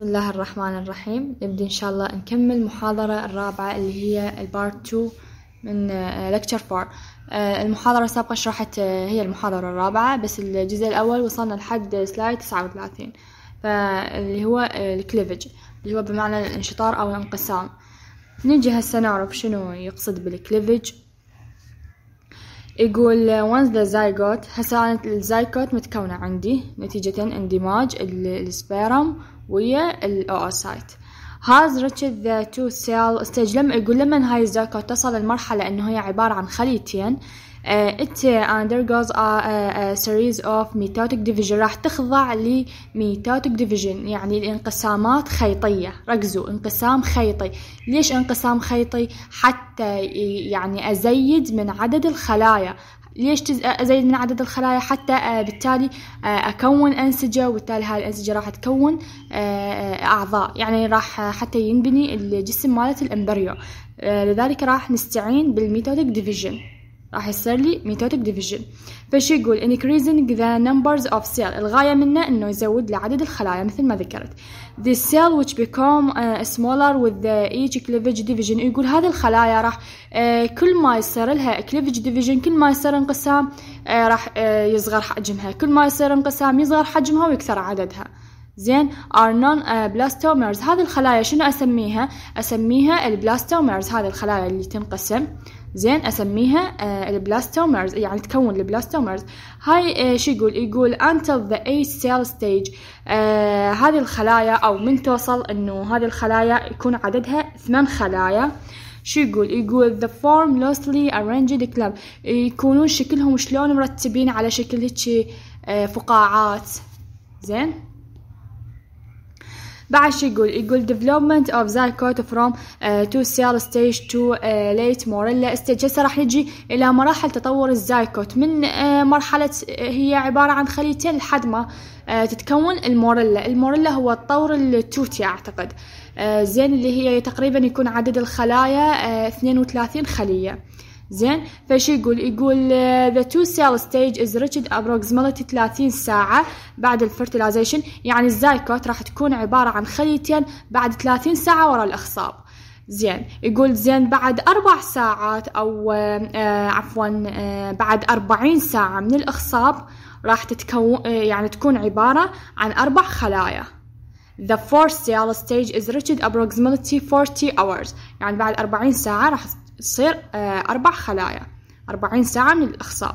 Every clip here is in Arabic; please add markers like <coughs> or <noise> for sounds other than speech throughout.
بسم الله الرحمن الرحيم. نبدأ إن شاء الله نكمل المحاضرة الرابعة اللي هي ال part 2 من lecture 4 المحاضرة السابقة شرحت آه، هي المحاضرة الرابعة بس الجزء الأول وصلنا لحد slide 39 فاللي هو ال cleavage اللي هو بمعنى الانشطار أو الانقسام. نجي هسه نعرف شنو يقصد بال cleavage يقول once the zygote هسه الزايكوت متكونة عندي نتيجة اندماج ال sperm ويا has reached the two cell stage لما يقول هاي الزايكوت تصل المرحلة إنه هي عبارة عن خليتين. uh, it undergoes a, a, a series of mitotic division. راح تخضع ل mitotic division يعني الانقسامات خيطية. ركزوا انقسام خيطي. ليش انقسام خيطي؟ حتى يعني أزيد من عدد الخلايا. ليش أزيد من عدد الخلايا؟ حتى بالتالي أكون أنسجة وبالتالي هاي الأنسجة راح تكون أعضاء. يعني راح حتى ينبني الجسم مالت ال embryo. لذلك راح نستعين بال mitotic division. راح يصير لي mitotic division فشي يقول increasing the numbers of cell. الغاية منه إنه يزود لي عدد الخلايا مثل ما ذكرت. The cell which become uh, smaller with the each cleavage division. يقول هذه الخلايا راح uh, كل ما يصير لها cleavage division كل ما يصير انقسام uh, راح uh, يصغر حجمها. كل ما يصير انقسام يصغر حجمها ويكثر عددها. زين are known blastomeres. هذه الخلايا شنو أسميها؟ أسميها ال blastomeres هذه الخلايا اللي تنقسم. زين أسميها آه ال blastomeres يعني تكون ال blastomeres. هاي آه شو يقول؟ يقول until the eight cell stage. آه هذه الخلايا أو من توصل إنه هذه الخلايا يكون عددها ثمان خلايا. شو يقول؟ يقول they form loosely arranged clump. يكونون شكلهم شلون مرتبين على شكل هيك فقاعات. زين؟ بعد شو يقول يقول development of zygote from uh, to cell stage to uh, late morella stage هسه راح نجي إلى مراحل تطور الزايكوت من uh, مرحلة هي عبارة عن خليتين لحد ما uh, تتكون الموريلا. الموريلا هو الطور التوتي أعتقد. uh, زين اللي هي تقريبا يكون عدد الخلايا uh, 32 خلية. زين؟ فشي يقول؟ يقول the two cell stage is reached approximately 30 ساعة بعد الفرتلايزيشن يعني الزايكوت راح تكون عبارة عن خليتين بعد 30 ساعة ورا الإخصاب. زين يقول زين بعد أربع ساعات أو آه عفوا آه بعد أربعين ساعة من الإخصاب راح تتكون يعني تكون عبارة عن أربع خلايا. The fourth cell stage is reached approximately 40 hours. يعني بعد 40 ساعة راح تصير أربع خلايا أربعين ساعة من الإخصاب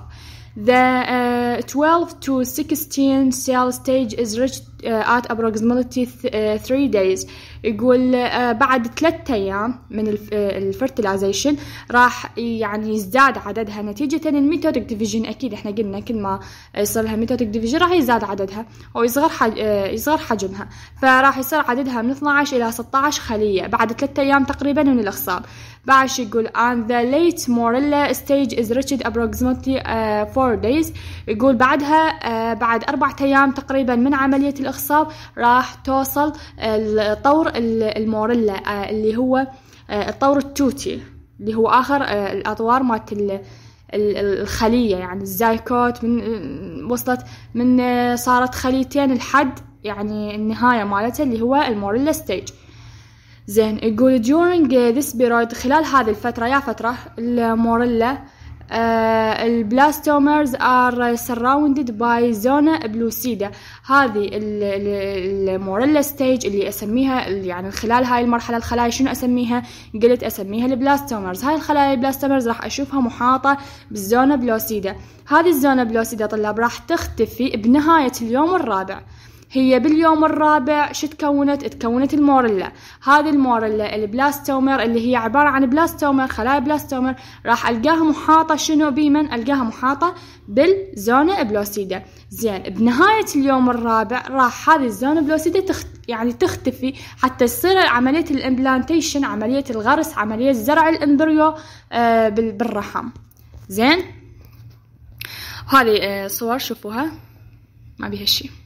The uh, 12 to 16 cell stage is reached uh, at approximately th uh, 3 days يقول uh, بعد ثلاثة أيام من ال fertilization راح يعني يزداد عددها. نتيجة ال mitotic division أكيد إحنا قلنا كل ما يصير لها mitotic division راح يزداد عددها أو يصغر حج... يصغر حجمها. فراح يصير عددها من 12 إلى 16 خلية بعد ثلاثة أيام تقريبا من الإخصاب. بعد شو يقول and the late morella stage is reached approximately uh, 4 days. يقول بعدها uh, بعد أربعة أيام تقريبا من عملية الإخصاب راح توصل الطور الموريلا uh, اللي هو uh, الطور التوتي اللي هو آخر uh, الأطوار مالت الخلية يعني الزايكوت من وصلت من صارت خليتين لحد يعني النهاية مالتها اللي هو ال morula stage. زين يقول during this period خلال هذه الفترة يا فترة ال morula uh, ال blastomeres are surrounded by zona pellucida هذه ال morula stage اللي أسميها يعني خلال هاي المرحلة الخلايا شنو أسميها؟ قلت أسميها ال blastomeres. هاي الخلايا ال blastomeres راح أشوفها محاطة بال zona pellucida هذه ال zona pellucida طلاب راح تختفي بنهاية اليوم الرابع. هي باليوم الرابع شو تكونت؟ تكونت ال morula. هذه ال morula ال blastomere اللي هي عبارة عن blastomere خلايا blastomere راح ألقاها محاطة شنو بيمن؟ ألقاها محاطة بال zona pellucida زين بنهاية اليوم الرابع راح هذه ال zona pellucida تخت... يعني تختفي حتى تصير عملية ال implantation عملية الغرس عملية زرع ال embryo آه بالرحم. زين؟ هذه آه صور شوفوها. ما بيها شي.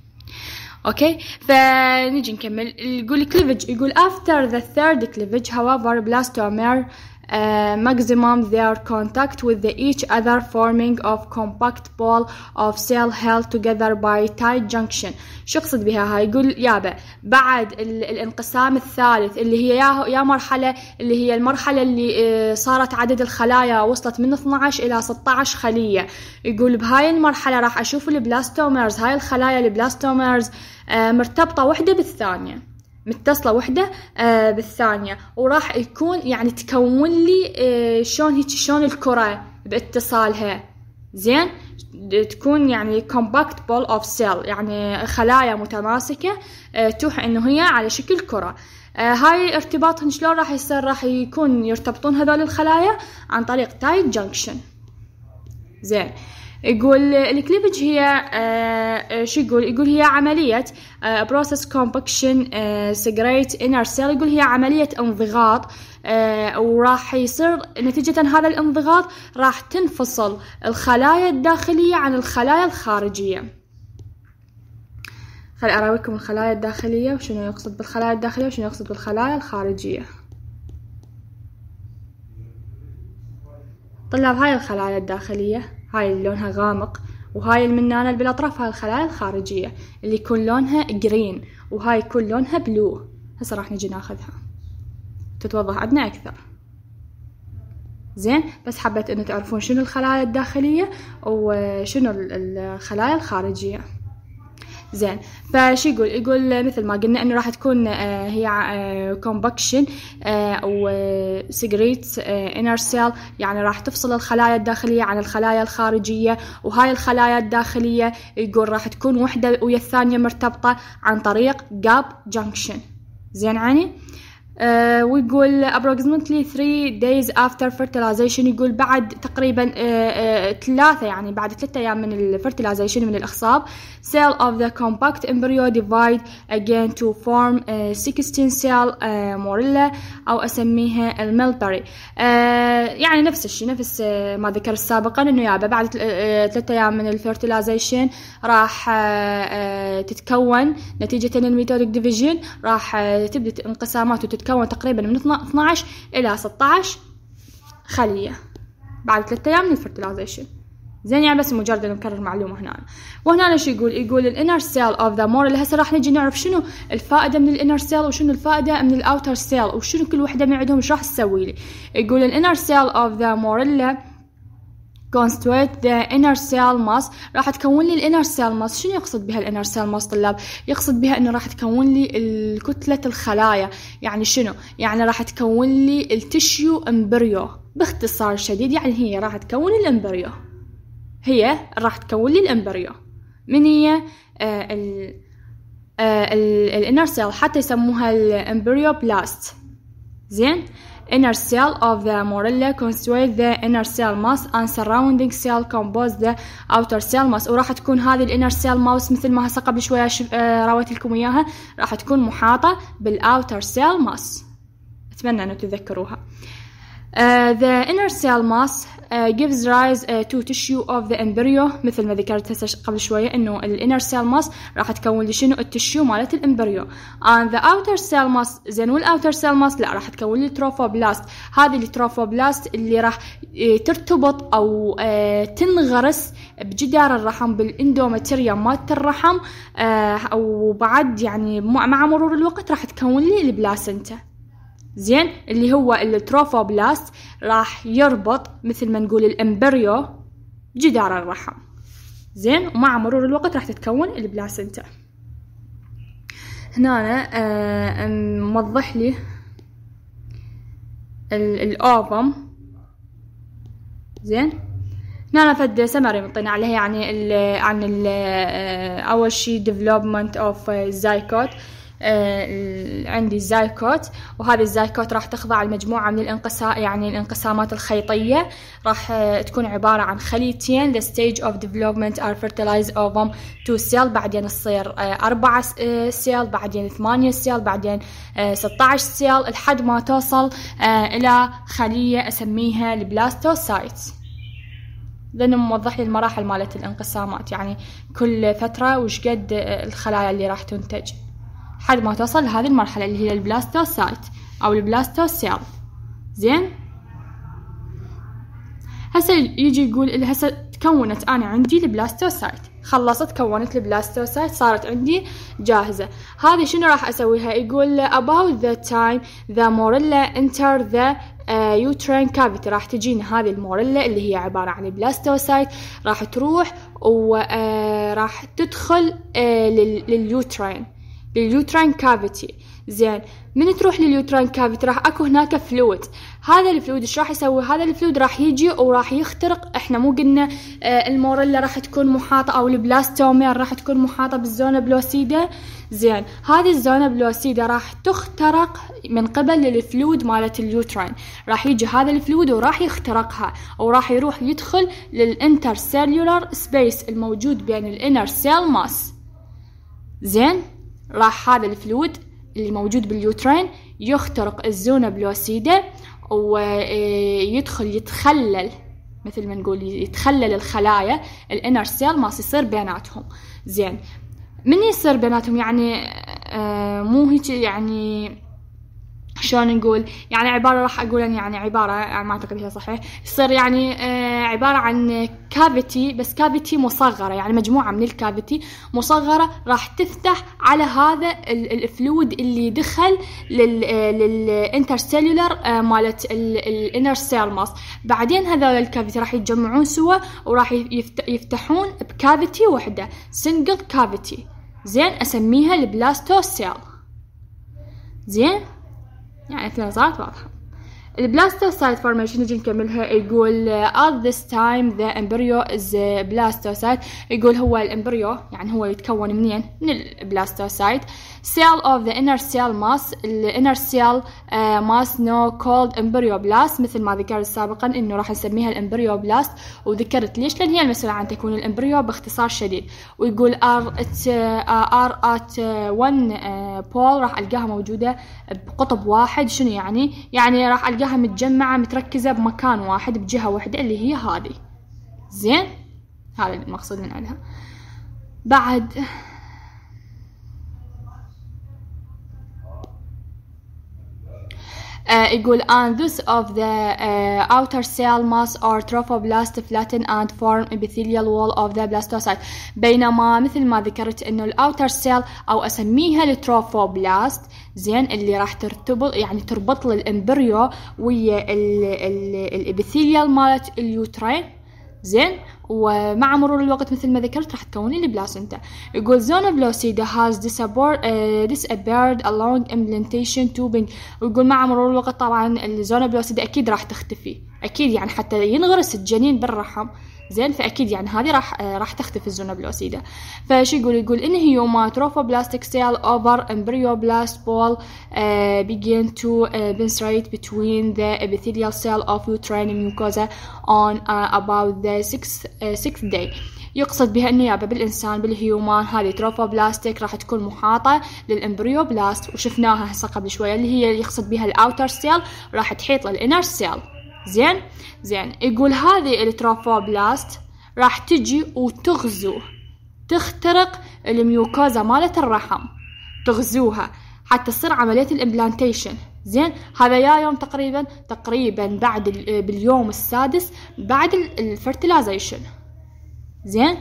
أوكي؟ فنجي نكمل. يقول cleavage يقول after the third cleavage however blastomer uh, maximum their contact with the each other forming of compact ball of cell held together by tight junction. شو أقصد بها هاي؟ يقول يابا بعد الانقسام الثالث اللي هي يا يا مرحلة اللي هي المرحلة اللي آه، صارت عدد الخلايا وصلت من 12 إلى 16 خلية. يقول بهاي المرحلة راح أشوف البلاستومرز هاي الخلايا البلاستومرز مرتبطة وحدة بالثانية. متصلة وحدة آه بالثانية. وراح يكون يعني تكون لي آه شلون هيك شلون الكرة باتصالها. زين؟ تكون يعني compact ball of cell يعني خلايا متماسكة آه توحي إنه هي على شكل كرة. آه هاي ارتباطهم شلون راح يصير؟ راح يكون يرتبطون هذول الخلايا عن طريق tight junction. زين. يقول الكليفج هي آه شو يقول؟ يقول هي عملية compaction آه segregate inner cell. يقول هي عملية انضغاط آه وراح يصير نتيجة هذا الانضغاط راح تنفصل الخلايا الداخلية عن الخلايا الخارجية. خل أراويكم الخلايا الداخلية وشنو يقصد بالخلايا الداخلية وشنو يقصد بالخلايا الخارجية. طلاب هاي الخلايا الداخلية. هاي اللي لونها غامق وهاي المنانة اللي بالأطراف هاي الخلايا الخارجية اللي يكون لونها green وهاي يكون لونها blue هسه راح نجي ناخذها. تتوضح عندنا أكثر. زين بس حبيت إنه تعرفون شنو الخلايا الداخلية وشنو الخلايا الخارجية. زين. فشو يقول يقول مثل ما قلنا إنه راح تكون آه هي compaction آه أو segregate inner cell يعني راح تفصل الخلايا الداخلية عن الخلايا الخارجية وهاي الخلايا الداخلية يقول راح تكون وحدة ويا الثانية مرتبطة عن طريق gap junction زين يعني آه ويقول approximately 3 days after fertilization. يقول بعد تقريبا ثلاثة uh, uh, يعني بعد ثلاثة أيام من ال fertilization من الإخصاب cell of the compact embryo divide again to form a 16 cell morula أو أسميها ال mulberry uh, يعني نفس الشيء نفس ما ذكر سابقا إنه يابا بعد ثلاثة أيام من ال fertilization راح تتكون نتيجة ال mitotic division راح تبدأ انقسامات وتتكون تتكون تقريبا من 12 إلى 16 خلية. بعد ثلاثة أيام من ال fertilization زين يعني بس مجرد نكرر معلومة هنا. وهنا شو يقول؟ يقول ال inner cell of the mor اللي هسه راح نجي نعرف شنو الفائدة من ال inner cell وشنو الفائدة من ال outer cell وشنو كل وحدة من عندهم إيش راح تسوي لي؟ يقول ال inner cell of the morula constitute the inner cell mass. راح تكون لي ال inner cell mass شنو يقصد بها ال inner cell mass طلاب؟ يقصد بها إنه راح تكون لي كتلة الخلايا. يعني شنو؟ يعني راح تكون لي ال tissue embryo باختصار شديد يعني هي راح تكون ال embryo هي راح تكون لي ال embryo من هي؟ آه ال آه ال inner cell حتى يسموها ال embryoblast زين؟ Inner cell of the morula constitute the inner cell mass and surrounding cell compose the outer cell mass. وراح تكون هذه ال inner cell mass مثل ما هسه قبل شوية راويت لكم إياها راح تكون محاطة بال outer cell mass أتمنى أنه تتذكروها Uh, the inner cell mass uh, gives rise uh, to tissue of the embryo مثل ما ذكرت هسه قبل شوية إنه ال inner cell mass راح تكون لي شنو ال tissue مالت ال embryo. And the outer cell mass زين وال outer cell mass لا راح تكون لي trophoblast هذه ال trophoblast اللي راح ترتبط أو تنغرس بجدار الرحم بال endometrium مالت الرحم وبعد يعني مع مرور الوقت راح تكون لي ال placenta زين؟ اللي هو ال trophoblast راح يربط مثل ما نقول ال embryo جدار الرحم. زين؟ ومع مرور الوقت راح تتكون ال placenta. هنا آه موضح لي ال ovum. زين؟ هنا فد سمري مطينا عليها يعني ال عن ال أول شي development of zygote. آه عندي الزايكوت وهذا الزايكوت راح تخضع لمجموعة من الانقسام يعني الانقسامات الخيطية. راح آه تكون عبارة عن خليتين the stage of development are fertilized ovum two cell بعدين تصير آه أربعة cell بعدين ثمانية cell بعدين آه 16 cell لحد ما توصل آه إلى خلية أسميها ال blastocyte لأنه موضح لي المراحل مالت الانقسامات يعني كل فترة وش قد الخلايا اللي راح تنتج. لحد ما توصل لهذه المرحلة اللي هي ال blastocyte أو ال blastocoel. زين؟ هسه يجي يقول هسه تكونت أنا عندي ال blastocyte. خلصت كونت ال blastocyte صارت عندي جاهزة. هذه شنو راح أسويها؟ يقول about the time the morula enter the uh, uterine cavity. راح تجينا هذه ال morula اللي هي عبارة عن ال blastocyte. راح تروح وراح uh, تدخل uh, لل uterine لل uterine cavity. زين من تروح لل uterine cavity راح أكو هناك fluid هذا ال fluid إيش راح يسوي؟ هذا ال fluid راح يجي وراح يخترق. إحنا مو قلنا آه ال morula راح تكون محاطة أو ال blastomere راح تكون محاطة بال zona pellucida. زين هذه ال zona pellucida راح تخترق من قبل ال fluid مالت ال uterine. راح يجي هذا ال fluid وراح يخترقها وراح يروح يدخل لل intercellular space الموجود بين ال inner cell mass زين؟ راح هذا ال fluid اللي موجود بال uterine يخترق ال zona pellucida ويدخل يتخلل مثل ما نقول يتخلل الخلايا ال inner cell ما يصير بيناتهم. زين من يصير بيناتهم؟ يعني آه مو هيك يعني شلون نقول؟ يعني عبارة راح أقول يعني عبارة ما أعتقد هي صحيح. يصير يعني آه عبارة عن cavity بس cavity مصغرة يعني مجموعة من ال cavity مصغرة راح تفتح على هذا ال fluid اللي دخل لل intercellular آه مالت ال inner cell mass بعدين هذول ال cavity راح يتجمعون سوا وراح يفتحون ب cavity وحدة single cavity زين أسميها ال blastocele زين؟ يعني صارت واضحة. ال blastocyte formation نجي نكملها يقول at this time the embryo is blastocyte يقول هو ال embryo يعني هو يتكون منين؟ من ال blastocyte cell of the inner cell mass. ال inner cell uh, mass no called embryoblast مثل ما ذكرت سابقا إنه راح نسميها ال embryoblast وذكرت ليش؟ لأن هي المسؤولة عن تكوين الامبريو باختصار شديد. ويقول r at, uh, r at one uh, pole. راح ألقاها موجودة بقطب واحد. شنو يعني؟ يعني راح ألقاها متجمعة متركزة بمكان واحد بجهة واحدة اللي هي هذه. زين؟ هذا المقصود من عندها. بعد Uh, يقول and those of the uh, outer cell mass or trophoblast flatten and form epithelial wall of the blastocyte. بينما مثل ما ذكرت إنه ال outer cell أو أسميها ال trophoblast زين اللي راح ترتبط يعني تربط لل embryo ويا ال epithelial مالت ال uterine زين؟ ومع مرور الوقت مثل ما ذكرت راح تكون لي placenta يقول zona pellucida has disappeared allowing implantation to begin. ويقول مع مرور الوقت طبعا ال zona pellucida أكيد راح تختفي. أكيد يعني حتى ينغرس الجنين بالرحم. زين فأكيد يعني هذه راح راح تختفي ال zona pellucida فشو يقول؟ يقول in human trophoblastic cell over embryoblast pole to uh, penetrate between the epithelial cell of uterine mucosa on uh, about the sixth, uh, sixth يقصد بها النيابة بالإنسان بال human هذه trophoblastic راح تكون محاطة لل embryoblast وشفناها هسه قبل شوية اللي هي يقصد بها ال outer cell راح تحيط لل inner cell زين؟ زين. يقول هذه ال trophoblast راح تجي وتغزو. تخترق ال mucosa مالت الرحم. تغزوها. حتى تصير عملية ال implantation. زين؟ هذا يا يوم تقريبا تقريبا بعد باليوم السادس بعد الفرتلايزيشن. زين؟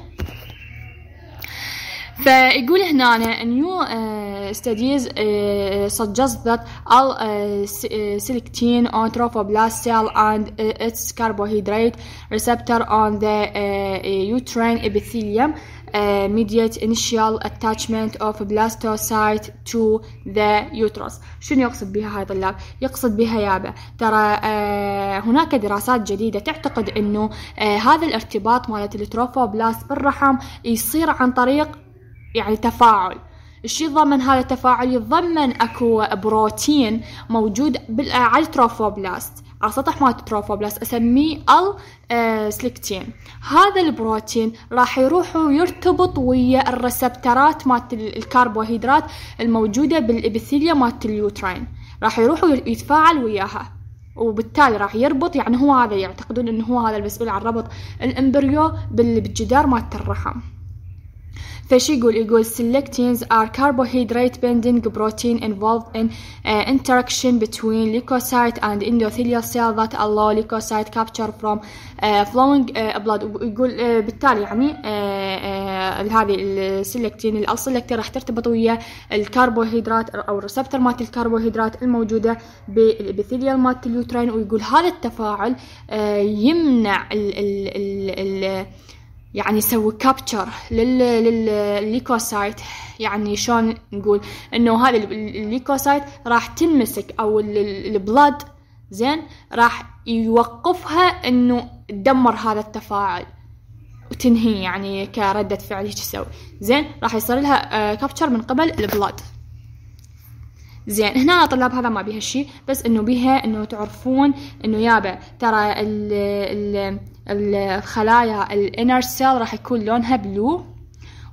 فيقول هنا uh, studies uh, suggest that all uh, selectin on trophoblast cell and uh, its carbohydrate receptor on the uh, uterine epithelium uh, mediate initial attachment of blastocyte to the uterus شنو يقصد بها هاي طلاب يقصد بها يابا ترى آه هناك دراسات جديدة تعتقد انه آه هذا الارتباط مالت ال trophoblast بالرحم يصير عن طريق يعني تفاعل. الشي يتضمن هذا التفاعل يتضمن أكو بروتين موجود على ال trophoblast على سطح مال ال trophoblast أسميه ال selectin هذا البروتين راح يروح ويرتبط ويا ال receptorات مالت الكربوهيدرات الموجودة بالإبيثيليا مالت اليوترين. راح يروح ويتفاعل وياها. وبالتالي راح يربط يعني هو هذا يعتقدون إنه هو هذا المسؤول عن ربط الإمبريو بالجدار مالت الرحم. فشي يقول يقول selectins are carbohydrate binding protein involved in uh, interaction between leukocyte and endothelial cell that allow leukocyte capture from uh, flowing uh, blood. يقول uh, بالتالي يعني uh, uh, هذه السلكتين راح ترتبط ويا الكربوهيدرات أو ال receptor مالت الكربوهيدرات الموجودة بال epithelial مالت ال uterine. ويقول هذا التفاعل uh, يمنع ال ال ال ال يعني يسوي كابتشر للليكوسايت. يعني شلون نقول إنه هذا ال leukocyte راح تنمسك أو ال blood زين راح يوقفها إنه تدمر هذا التفاعل وتنهي يعني كردة فعل هيك تسوي زين راح يصير لها capture من قبل ال blood. زين هنا طلاب هذا ما بيها شيء بس إنه بيها إنه تعرفون إنه يابا ترى ال ال الخلايا ال inner cell راح يكون لونها blue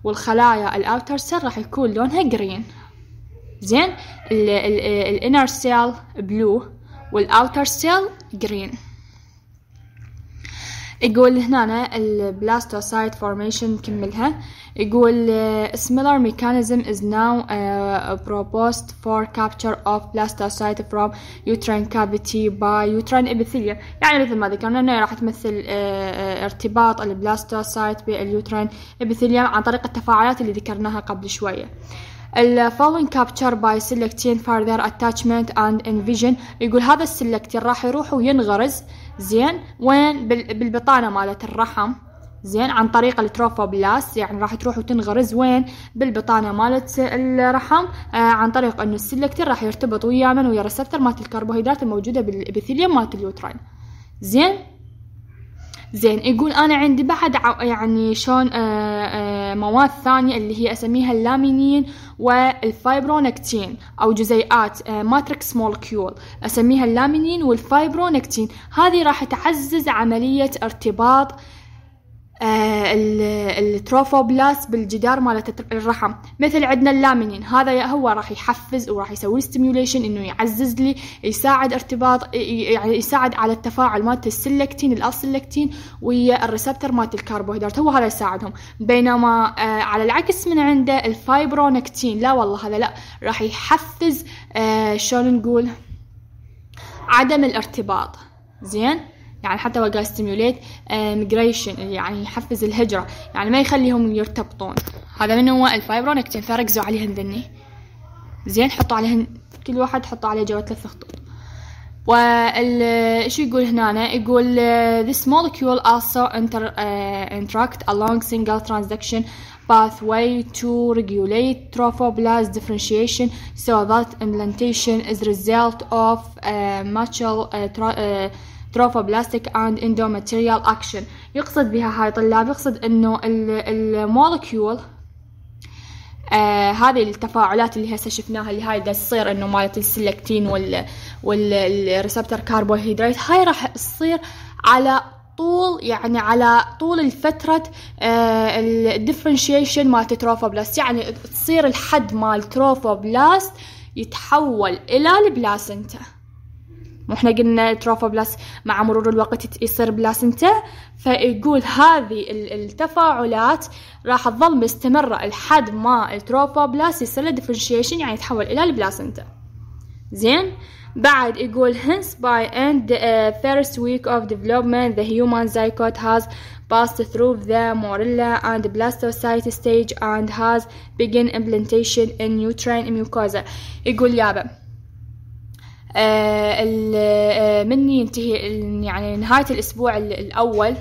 والخلايا ال outer cell راح يكون لونها green زين؟ ال inner cell blue وال outer cell green يقول هنا ال blastocyte formation نكملها يقول similar mechanism is now uh, proposed for capture of blastocyte from uterine cavity by uterine epithelium يعني مثل ما ذكرنا انه راح تمثل uh, uh, ارتباط ال blastocyte بال uterine epithelium عن طريق التفاعلات اللي ذكرناها قبل شوية following capture by selectin further attachment and invasion يقول هذا ال selectin راح يروح وينغرز زين وين بالبطانة مالت الرحم زين عن طريق ال trophoblast يعني راح تروح وتنغرز وين؟ بالبطانة مالت الرحم. آه عن طريق انه ال selectin راح يرتبط ويا من ويا receptor مالت الكربوهيدرات الموجودة بال epithelium مالت ال uterine زين؟ زين يقول أنا عندي بعد يعني شلون آه، آه، مواد ثانية اللي هي أسميها اللامينين وال fibronectin أو جزيئات matrix آه، molecule أسميها ال laminin وال fibronectin. هذه راح تعزز عملية ارتباط ال trophoblast بالجدار مالت الرحم. مثل عندنا اللامينين. هذا هو راح يحفز وراح يسوي stimulation إنه يعزز لي يساعد ارتباط يعني يساعد على التفاعل مالت ال selectin ال selectin ويا ال receptor مالت الكربوهيدرات. هو هذا يساعدهم. بينما آه على العكس من عنده ال fibronectin. لا والله هذا لا. راح يحفز آه شلون نقول؟ عدم الارتباط. زين؟ يعني حتى هو قاعد migration يعني يحفز الهجرة. يعني ما يخليهم يرتبطون. هذا من هو ال fibronectin فركزوا عليهن ذني. زين حطوا عليهن. كل واحد حطوا عليه جوا ثلاث خطوط. وال شو يقول هنا يقول this molecule also inter, uh, interact along signal transduction pathway to regulate trophoblast differentiation so that implantation is result of uh, mutual uh, uh, trophoblastic and endometrial action يقصد بها هاي طلاب يقصد إنه ال molecule آه هذه التفاعلات اللي هسه شفناها اللي هاي تصير إنه مالت ال selectin وال وال receptor كربوهيدرات هاي راح تصير على طول يعني على طول الفترة آه ال differentiation مال trophoblast يعني تصير الحد مال trophoblast يتحول إلى ال placenta. وإحنا قلنا trophoblast مع مرور الوقت يصير placenta فيقول هذه التفاعلات راح تظل مستمرة لحد ما ال trophoblast يصير له differentiation يعني يتحول إلى ال placenta زين؟ بعد يقول hence by end the uh, first week of development the human zygote has passed through the morilla and blastocyte stage and has begun implantation in uterine mucosa. يقول يابا من ينتهي يعني نهاية الأسبوع الأول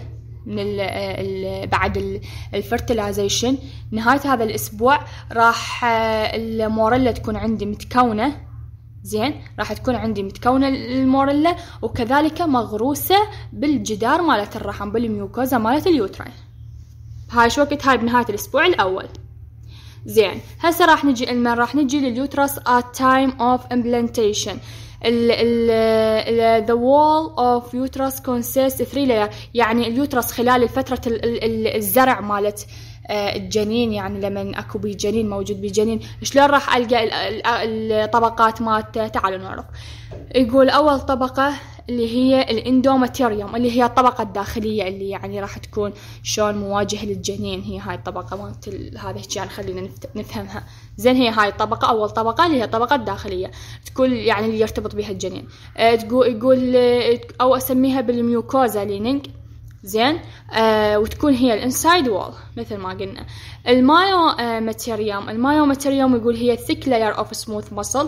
من ال بعد الفرتلايزيشن. نهاية هذا الأسبوع راح آه، ال morula تكون عندي متكونة. زين راح تكون عندي متكونة ال morula وكذلك مغروسة بالجدار مالت الرحم بال mucosa مالت ال uterine هاي شو وقت؟ هاي بنهاية الأسبوع الأول. زين هسه راح نجي المن راح نجي لل uterus at time of implantation. The wall of uterus consists three layer. يعني ال uterus خلال فترة الزرع مالت آه، الجنين يعني لما أكو بيه جنين موجود بيه جنين. شلون راح ألقى الطبقات مالته؟ تعالوا نعرف. يقول أول طبقة اللي هي الاندوماتيريوم اللي هي الطبقة الداخلية اللي يعني راح تكون شلون مواجهة للجنين. هي هاي الطبقة مالت هذا يعني خلينا نفهمها. زين هي هاي الطبقة أول طبقة اللي هي الطبقة الداخلية. تقول يعني اللي يرتبط بها الجنين. أه تقول يقول أو أسميها بال mucosa lining زين آه وتكون هي ال inside wall مثل ما قلنا. ال myo آه metrium ال myometrium يقول هي thick layer of smooth muscle.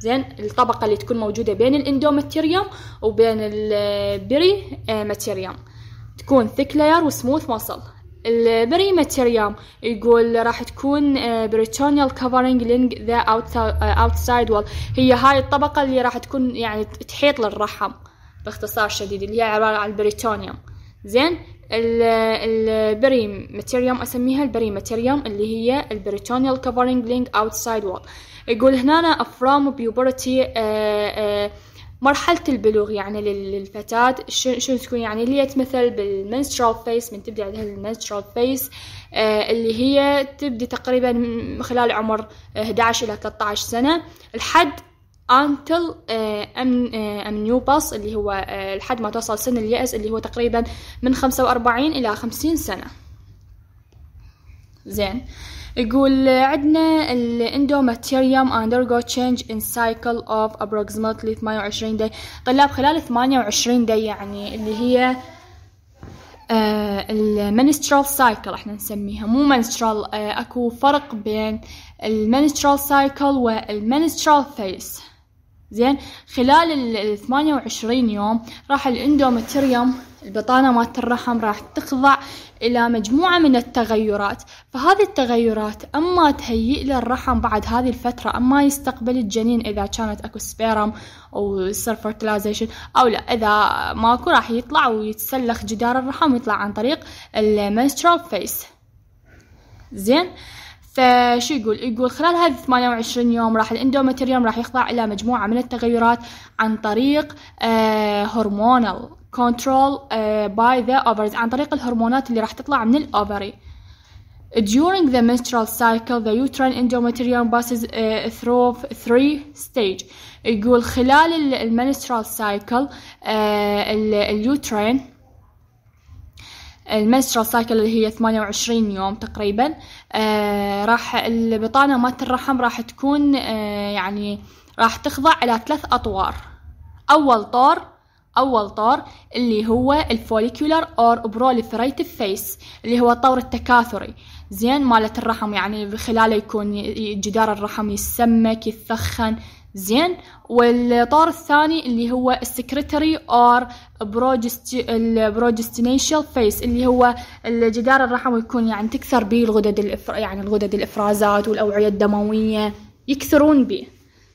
زين الطبقة اللي تكون موجودة بين ال endometrium وبين ال perimetrium تكون thick layer وسموث muscle. ال perimetrium يقول راح تكون peritoneal covering lining the outside wall هي هاي الطبقة اللي راح تكون يعني تحيط للرحم باختصار شديد اللي هي عبارة عن ال peritoneum زين ال perimetrium أسميها ال perimetrium اللي هي ال peritoneal covering lining outside wall يقول هنا from puberty مرحلة البلوغ يعني للفتاة شو تكون يعني اللي هي تمثل بال menstrual phase من تبدأ عندها ال menstrual phase اللي هي تبدي تقريبا خلال عمر 11 إلى 13 سنة. لحد until أم أمنيوباس اللي هو لحد ما توصل سن اليأس اللي هو تقريبا من 45 إلى 50 سنة. زين. يقول عندنا الاندوماتيريوم undergo change in cycle of approximately 28 day. طلاب خلال 28 day يعني اللي هي ال menstrual cycle إحنا نسميها. مو menstrual اكو فرق بين ال menstrual cycle وال menstrual phase زين؟ خلال ال 28 يوم راح ال endometrium البطانة مالت الرحم راح تخضع إلى مجموعة من التغيرات. فهذه التغيرات أما تهيئ للرحم بعد هذه الفترة أما يستقبل الجنين إذا كانت أكو sperm ويصير fertilization أو لا إذا ماكو راح يطلع ويتسلخ جدار الرحم ويطلع عن طريق ال menstrual phase. زين؟ فشو يقول؟ يقول خلال هذه 28 يوم راح ال endometrium راح يخضع إلى مجموعة من التغيرات عن طريق hormonal. control by the ovaries عن طريق الهرمونات اللي راح تطلع من ال ovary During the menstrual cycle, the uterine endometrium passes uh, through three stage. يقول خلال ال menstrual cycle ال uterine ال menstrual cycle اللي هي 28 يوم تقريبا آه راح البطانة مالت الرحم راح تكون آه يعني راح تخضع إلى ثلاث أطوار أول طور أول طور اللي هو ال follicular or proliferative phase اللي هو الطور التكاثري. زين مالت الرحم يعني خلاله يكون جدار الرحم يسمك يتثخن زين والطور الثاني اللي هو ال secretory or ال progestational phase اللي هو الجدار الرحم يكون يعني تكثر به الغدد الإفر... يعني الغدد الإفرازات والأوعية الدموية يكثرون به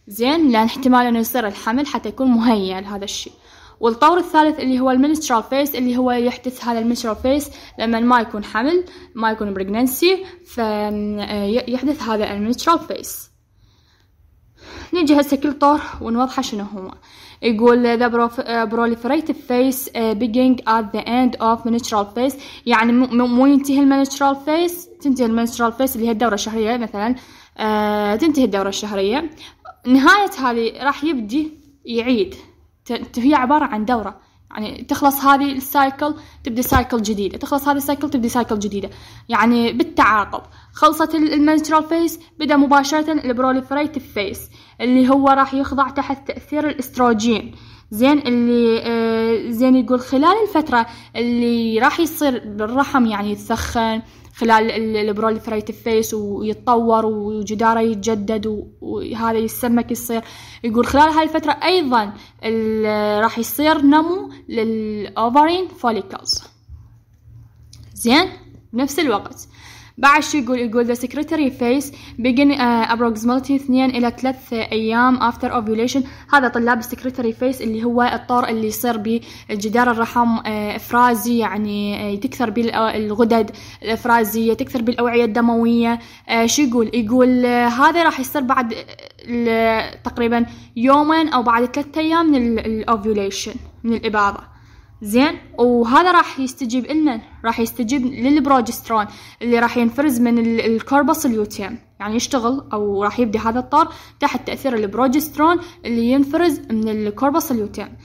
زين لأن احتمال إنه يصير الحمل حتى يكون مهيئ لهذا الشيء. والطور الثالث اللي هو ال menstrual phase اللي هو يحدث هذا ال menstrual phase لما ما يكون حمل ما يكون pregnancy فيحدث هذا ال menstrual phase. نيجي هسه كل طور ونوضحه شنو هو. يقول the proliferative phase beginning at the end of menstrual phase. يعني مو ينتهي ال menstrual phase تنتهي ال menstrual phase اللي هي الدورة الشهرية مثلا تنتهي الدورة الشهرية. نهاية هذه راح يبدي يعيد. هي عبارة عن دورة. يعني تخلص هذه ال cycle تبدي cycle جديدة. تخلص هذه ال cycle تبدي cycle جديدة. يعني بالتعاقب. خلصت ال menstrual phase بدأ مباشرة ال proliferative phase اللي هو راح يخضع تحت تأثير الإستروجين. زين اللي آه زين يقول خلال الفترة اللي راح يصير بالرحم يعني يتثخن خلال ال proliferative phase ويتطور وجداره يتجدد وهذا يسمك يصير. يقول خلال هاي الفترة أيضا راح يصير نمو لل ovarian follicles زين؟ بنفس الوقت. بعد شو يقول يقول the secretory phase begin uh, approximately اثنين إلى ثلاث أيام after ovulation. هذا طلاب ال secretory phase اللي هو الطور اللي يصير بجدار الرحم uh, إفرازي يعني uh, تكثر بالغدد الإفرازية تكثر بالأوعية الدموية. Uh, شو يقول؟ يقول uh, هذا راح يصير بعد uh, تقريبا يومين أو بعد ثلاثة أيام من ال ovulation من الإباضة. زين؟ وهذا راح يستجيب لنا راح يستجيب للبروجسترون اللي راح ينفرز من ال corpus luteum. يعني يشتغل أو راح يبدي هذا الطور تحت تأثير البروجسترون اللي ينفرز من ال corpus luteum.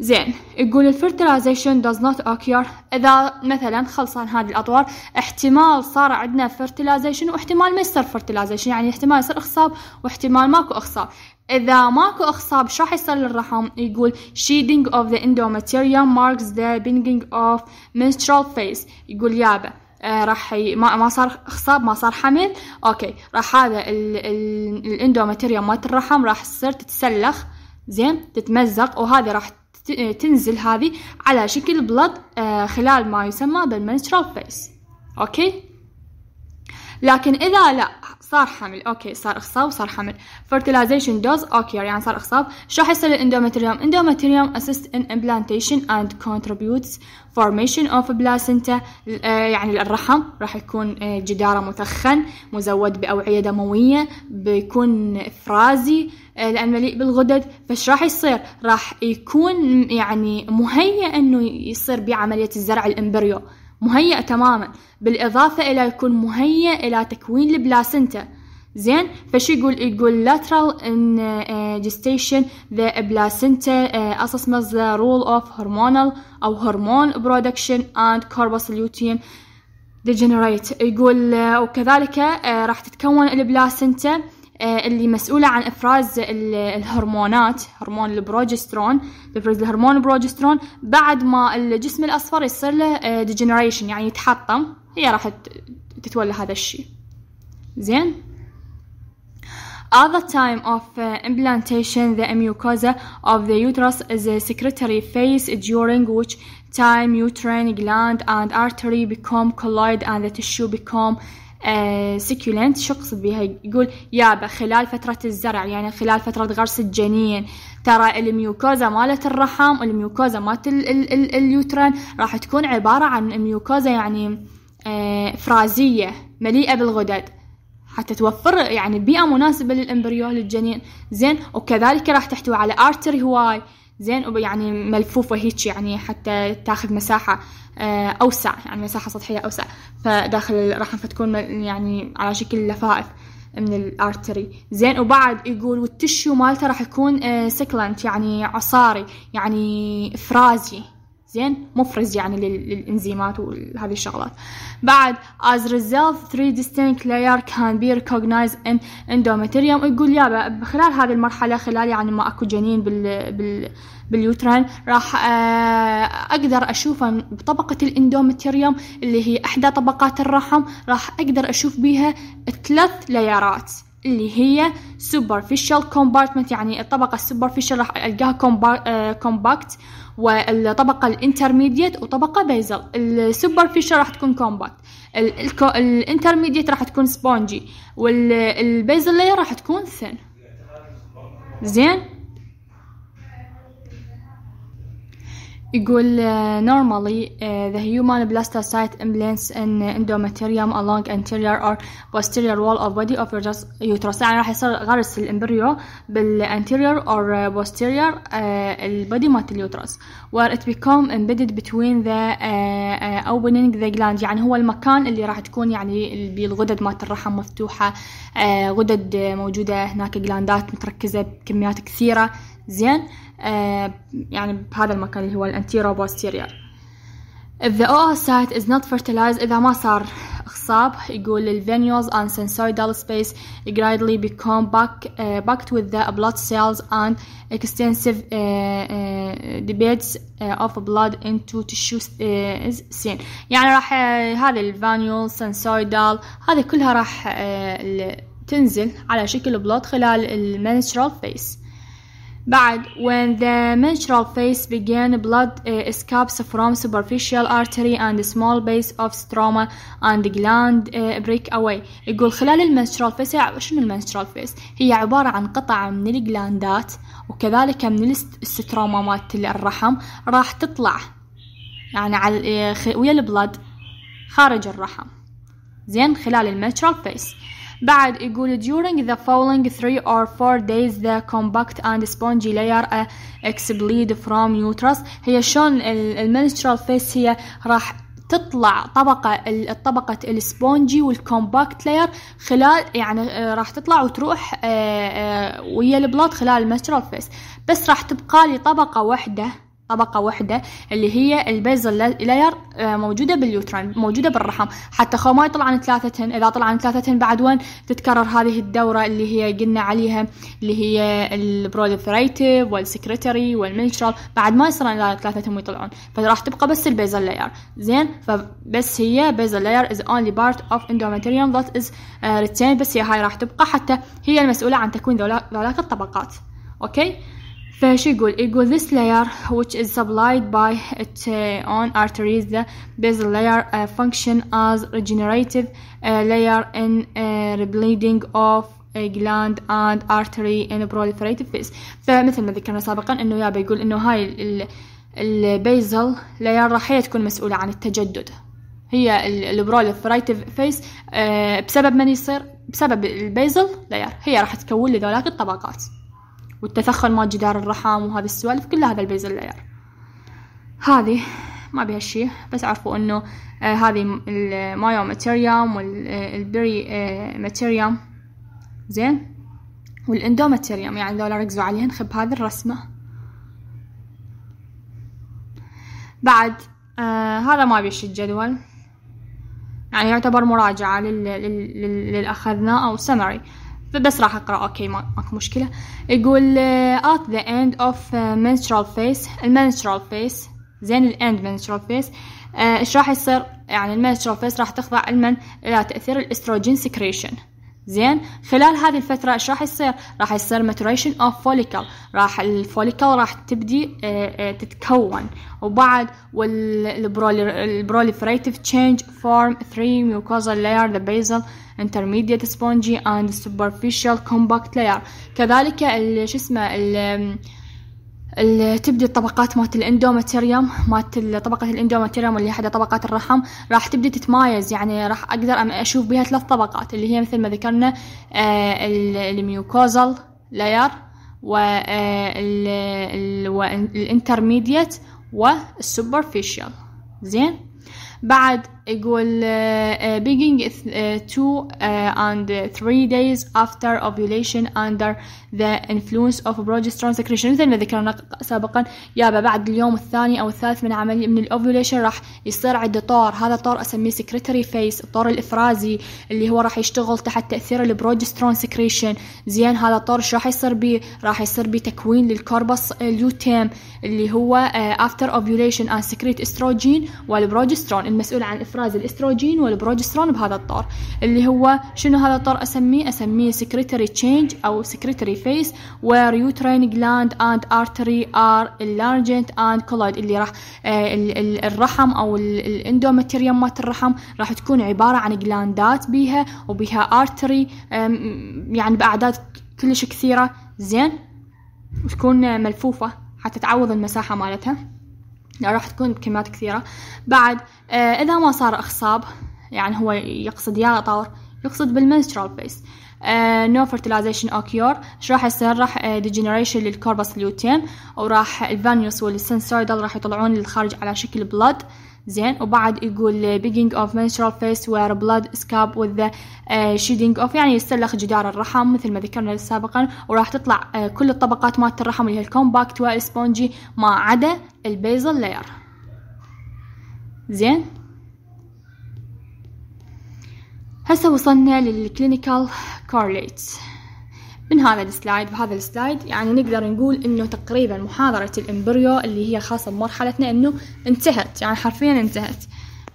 زين يقول ال fertilization does not occur. إذا مثلا خلصن هذه الأطوار احتمال صار عندنا fertilization واحتمال ما يصير fertilization يعني احتمال يصير إخصاب واحتمال ماكو إخصاب. إذا ماكو إخصاب شو راح يصير للرحم؟ يقول shedding of the endometrium marks the beginning of menstrual phase. يقول يابا آه راح. ما ما صار إخصاب ما صار حمل. أوكي راح هذا ال endometrium مالت الرحم راح تصير تتسلخ زين؟ تتمزق وهذه راح تنزل هذه على شكل blood آه خلال ما يسمى بال menstrual phase okay؟ لكن إذا لا صار حمل. okay صار اخصاب وصار حمل. Fertilization does occur يعني صار اخصاب شو راح يصير لل endometrium endometrium assist in implantation and contributes formation of placenta. يعني الرحم راح يكون آه، جداره مثخن مزود بأوعية دموية بيكون إفرازي آه، لأن مليء بالغدد. فايش راح يصير؟ راح يكون يعني مهيئ إنه يصير بعملية الزرع ال embryo. مهيئ تماما بالإضافة إلى يكون مهيئ إلى تكوين ال placenta زين فشو يقول يقول later in uh, gestation the placenta uh, assumes the role of hormonal أو hormone production and corpus luteum degenerate يقول uh, وكذلك uh, راح تتكون ال placenta آه، اللي مسؤولة عن إفراز الهرمونات هرمون البروجسترون تفرز الهرمون البروجسترون بعد ما الجسم الأصفر يصير له degeneration يعني يتحطم هي راح تتولى هذا الشيء زين at the time of uh, implantation, the mucosa of the uterus is in secretory phase during which time uterine gland and artery become coiled and the tissue become succulent شو قصد بها يقول يابا خلال فترة الزرع يعني خلال فترة غرس الجنين ترى ال mucosa مالت الرحم وال mucosa مالت ال uterine راح تكون عبارة عن mucosa يعني آه، إفرازية مليئة بالغدد. حتى توفر يعني بيئة مناسبة لل embryo للجنين زين وكذلك راح تحتوي على artery هواي. زين يعني ملفوفة هيك يعني حتى تاخذ مساحة آه، أوسع يعني مساحة سطحية أوسع. فداخل الرحم فتكون يعني على شكل لفائف من الأرتري. زين وبعد يقول والتشو مالته راح يكون سكلنت آه، يعني عصاري يعني افرازي زين؟ مفرز يعني للإنزيمات وهذه الشغلات. بعد as result three distinct layer can be recognized in endometrium. يقول يابا خلال هذه المرحلة خلال يعني ما أكو جنين بال, بال بال uterine راح آه، أقدر اشوفه بطبقة ال endometrium اللي هي إحدى طبقات الرحم راح أقدر أشوف بيها ثلاث layer ات اللي هي superficial compartment يعني الطبقة ال superficial راح ألقاها compact آه، والطبقة ال intermediate وطبقة basal. ال superficial راح تكون compact ال intermediate راح تكون spongy. وال basal layer راح تكون thin زين؟ يقول uh, normally uh, the human blastocyte implants in endometrium along anterior or posterior wall of body of uterus يعني راح يصير غرس الامبريو بالانتيريور or posterior uh, البودي مالت اليوترس where it become embedded between the uh, uh, opening the gland يعني هو المكان اللي راح تكون يعني بالغدد مالت الرحم مفتوحة uh, غدد موجودة هناك gland ات متركزة بكميات كثيرة زين آه يعني بهذا المكان اللي هو ال anterior posterior If the oocyte is not fertilized إذا ما صار إخصاب يقول ال venules and sinusoidal space gradually become pack, uh, packed with the blood cells and extensive uh, uh, diapedesis uh, of blood into tissue uh, is seen يعني راح هذه ال venule sinusoidal هذه كلها راح تنزل على شكل blood خلال ال menstrual phase بعد when the menstrual phase began blood uh, escapes from superficial artery and small piece of stroma and gland uh, break away. يقول خلال ال menstrual phase شنو ال menstrual phase؟ هي عبارة عن قطعة من ال gland ات وكذلك من ال stroma مالت الرحم راح تطلع. يعني على ويا ال blood خارج الرحم. زين خلال ال menstrual phase. بعد يقول during the following three or four days the compact and spongy layer expelled from uterus. هي شلون ال menstrual phase هي راح تطلع طبقة الطبقة ال spongy وال compact layer خلال يعني راح تطلع وتروح ويا ال blood خلال ال menstrual phase بس راح تبقى لي طبقة واحدة. طبقة واحدة اللي هي ال basal layer آه، موجودة بال uterine موجودة بالرحم. حتى خو ما يطلع عن ثلاثتهن إذا طلع عن ثلاثتهن بعد وين تتكرر هذه الدورة اللي هي قلنا عليها اللي هي ال proliferative وال secretory وال menstrual بعد ما يصير إلى ثلاثتهم يطلعون فراح تبقى بس ال basal layer. زين؟ فبس هي basal layer is only part of endometrium that is uh, retained. بس هي هاي راح تبقى حتى هي المسؤولة عن تكوين ذولاك الطبقات. okay؟ فشو يقول يقول this layer which is supplied by its uh, own arteries the basal layer uh, function as regenerative uh, layer in uh, rebuilding of gland and artery in proliferative phase. فمثل ما ذكرنا سابقا إنه يابا يقول إنه هاي ال basal layer راح هي تكون مسؤولة عن التجدد. هي ال proliferative phase بسبب من يصير؟ بسبب ال basal layer هي راح تكون لي ذولاك الطبقات. والتثخن مال جدار الرحم وهذه السوالف كلها هذا ال basal layer هذه ما بيها شي بس عرفوا إنه آه هذه ال myometrium وال perimetrium زين؟ وال endometrium يعني ذولا ركزوا عليهن خب هذه الرسمة. بعد آه هذا ما بيش الجدول يعني يعتبر مراجعة للي أخذناه أو سمري فبس راح أقرأ. okay ماكو مشكلة. يقول uh, at the end of uh, menstrual phase ال menstrual phase. زين ال end phase. uh, إيش راح يصير؟ يعني ال menstrual phase راح تخضع علما إلى تأثير ال estrogen secretion زين؟ خلال هذه الفترة إيش راح يصير؟ راح يصير maturation of follicle. راح ال follicle راح تبدي آه، آه، تتكون. وبعد وال proliferative change form 3 mucosal layer the basal intermediate spongy and superficial compact layer. كذلك شو اسمه تبدي الطبقات مالت ال endometrium مالت طبقة ال endometrium اللي احدى طبقات الرحم راح تبدي تتمايز يعني راح أقدر أشوف بها ثلاث طبقات اللي هي مثل ما ذكرنا آه، ال mucosal layer وال intermediate وال superficial زين؟ بعد يقول uh, uh, beginning uh, two and three days after ovulation under the influence of progesterone secretion مثل ما ذكرنا سابقا يابا بعد اليوم الثاني أو الثالث من عملية من ال ovulation راح يصير عنده طور هذا الطور أسميه secretory phase الطور الإفرازي اللي هو راح يشتغل تحت تأثير ال progesterone secretion زين هذا الطور إيش راح يصير بيه راح يصير بيه تكوين لل corpus luteum اللي هو after ovulation and secrete estrogen والبروجسترون المسؤول عن أفراز ال estrogen وال progesterone بهذا الطور اللي هو شنو هذا الطور أسميه؟ أسميه secretory change أو secretory phase where uterine gland and artery are enlarged and coiled اللي راح آه الرحم أو ال endometrium مالت الرحم راح تكون عبارة عن gland ات بيها وبيها artery يعني بأعداد كلش كثيرة. زين؟ وتكون ملفوفة حتى تعوض المساحة مالتها. راح تكون بكميات كثيرة. بعد إذا ما صار إخصاب يعني هو يقصد يا طور يقصد بال menstrual phase no fertilization occur. إيش راح يصير؟ راح degeneration آه، لل corpus luteum وراح ال venous وال sinusoidal راح يطلعون للخارج على شكل blood زين وبعد يقول menstrual phase where blood escape with the uh, shedding of يعني ينسلخ جدار الرحم مثل ما ذكرنا سابقا وراح تطلع uh, كل الطبقات مالت الرحم اللي هي ال compact وال spongy ما عدا ال basal layer زين. هسه وصلنا لل clinical correlates من هذا ال slide بهذا ال slide يعني نقدر نقول إنه تقريبا محاضرة ال embryo اللي هي خاصة بمرحلتنا إنه انتهت يعني حرفيا انتهت.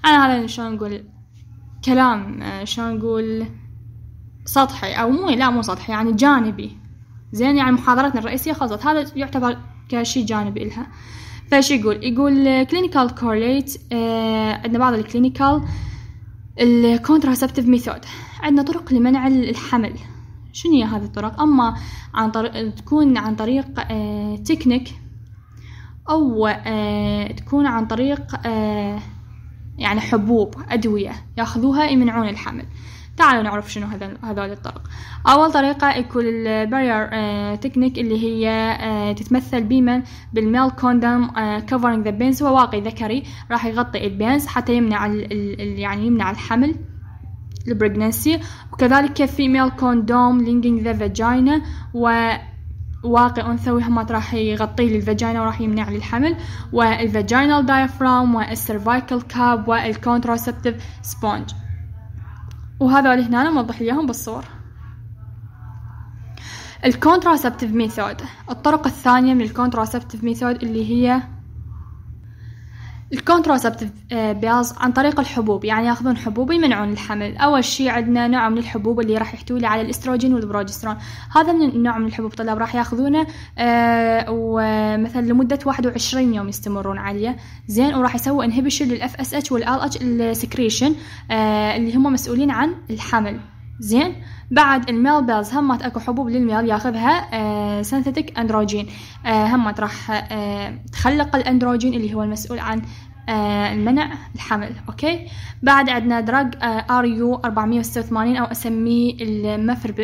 أنا هذا شلون نقول كلام شلون نقول سطحي أو مو لا مو سطحي يعني جانبي. زين يعني محاضرتنا الرئيسية خلصت. هذا يعتبر كشي جانبي إلها فايش يقول؟ يقول clinical correlate آه عندنا بعض ال clinical ال contraceptive method عندنا طرق لمنع الحمل. شنو هي هذه الطرق؟ أما عن طريق تكون عن طريق آه تكنيك أو آه تكون عن طريق آه يعني حبوب أدوية ياخذوها يمنعون الحمل. تعالوا نعرف شنو هذا هذول الطرق. أول طريقة يكون ال barrier technique اللي هي آه تتمثل بمن؟ بال male condom covering the penis هو واقي ذكري راح يغطي ال penis حتى يمنع ال ال يعني يمنع الحمل ال pregnancy وكذلك female condom lining the vagina و واقي أنثوي هم راح يغطي لي ال vagina وراح يمنع لي الحمل. وال vaginal diaphragm وال cervical cap وال contraceptive sponge وهذول هنا موضح لي إياهم بالصور ال contraceptive method. الطرق الثانية من ال contraceptive method اللي هي ال contraceptive pills عن طريق الحبوب يعني ياخذون حبوب يمنعون الحمل. أول شيء عندنا نوع من الحبوب اللي راح يحتوي على ال estrogen وال progesterone. هذا من النوع من الحبوب طلاب راح ياخذونه آه ومثلا لمدة 21 يوم يستمرون عليه. زين وراح يسووا inhibition لل FSH وال LH ال secretion اللي هم مسؤولين عن الحمل. زين؟ بعد ال male pills همت أكو حبوب لل male ياخذها synthetic androgen همت راح آه تخلق الأندروجين اللي هو المسؤول عن آه المنع الحمل okay؟ بعد عندنا drug RU 486 أو أسميه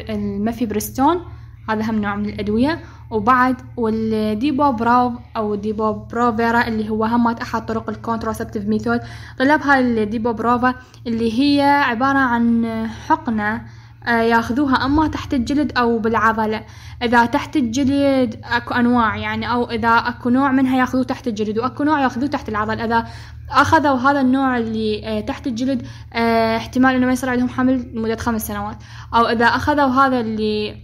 المفي بريستون هذا هم نوع من الأدوية. وبعد وال Depo-Pro أو Depo-Provera اللي هو همات أحد طرق ال contraceptive method طلاب هاي ال Depo-Provera اللي هي عبارة عن حقنة ياخذوها أما تحت الجلد أو بالعضلة. إذا تحت الجلد أكو أنواع يعني أو إذا أكو نوع منها ياخذوه تحت الجلد وأكو نوع ياخذوه تحت العضله إذا أخذوا هذا النوع اللي تحت الجلد احتمال إنه ما يصير عندهم حمل لمدة خمس سنوات. أو إذا أخذوا هذا اللي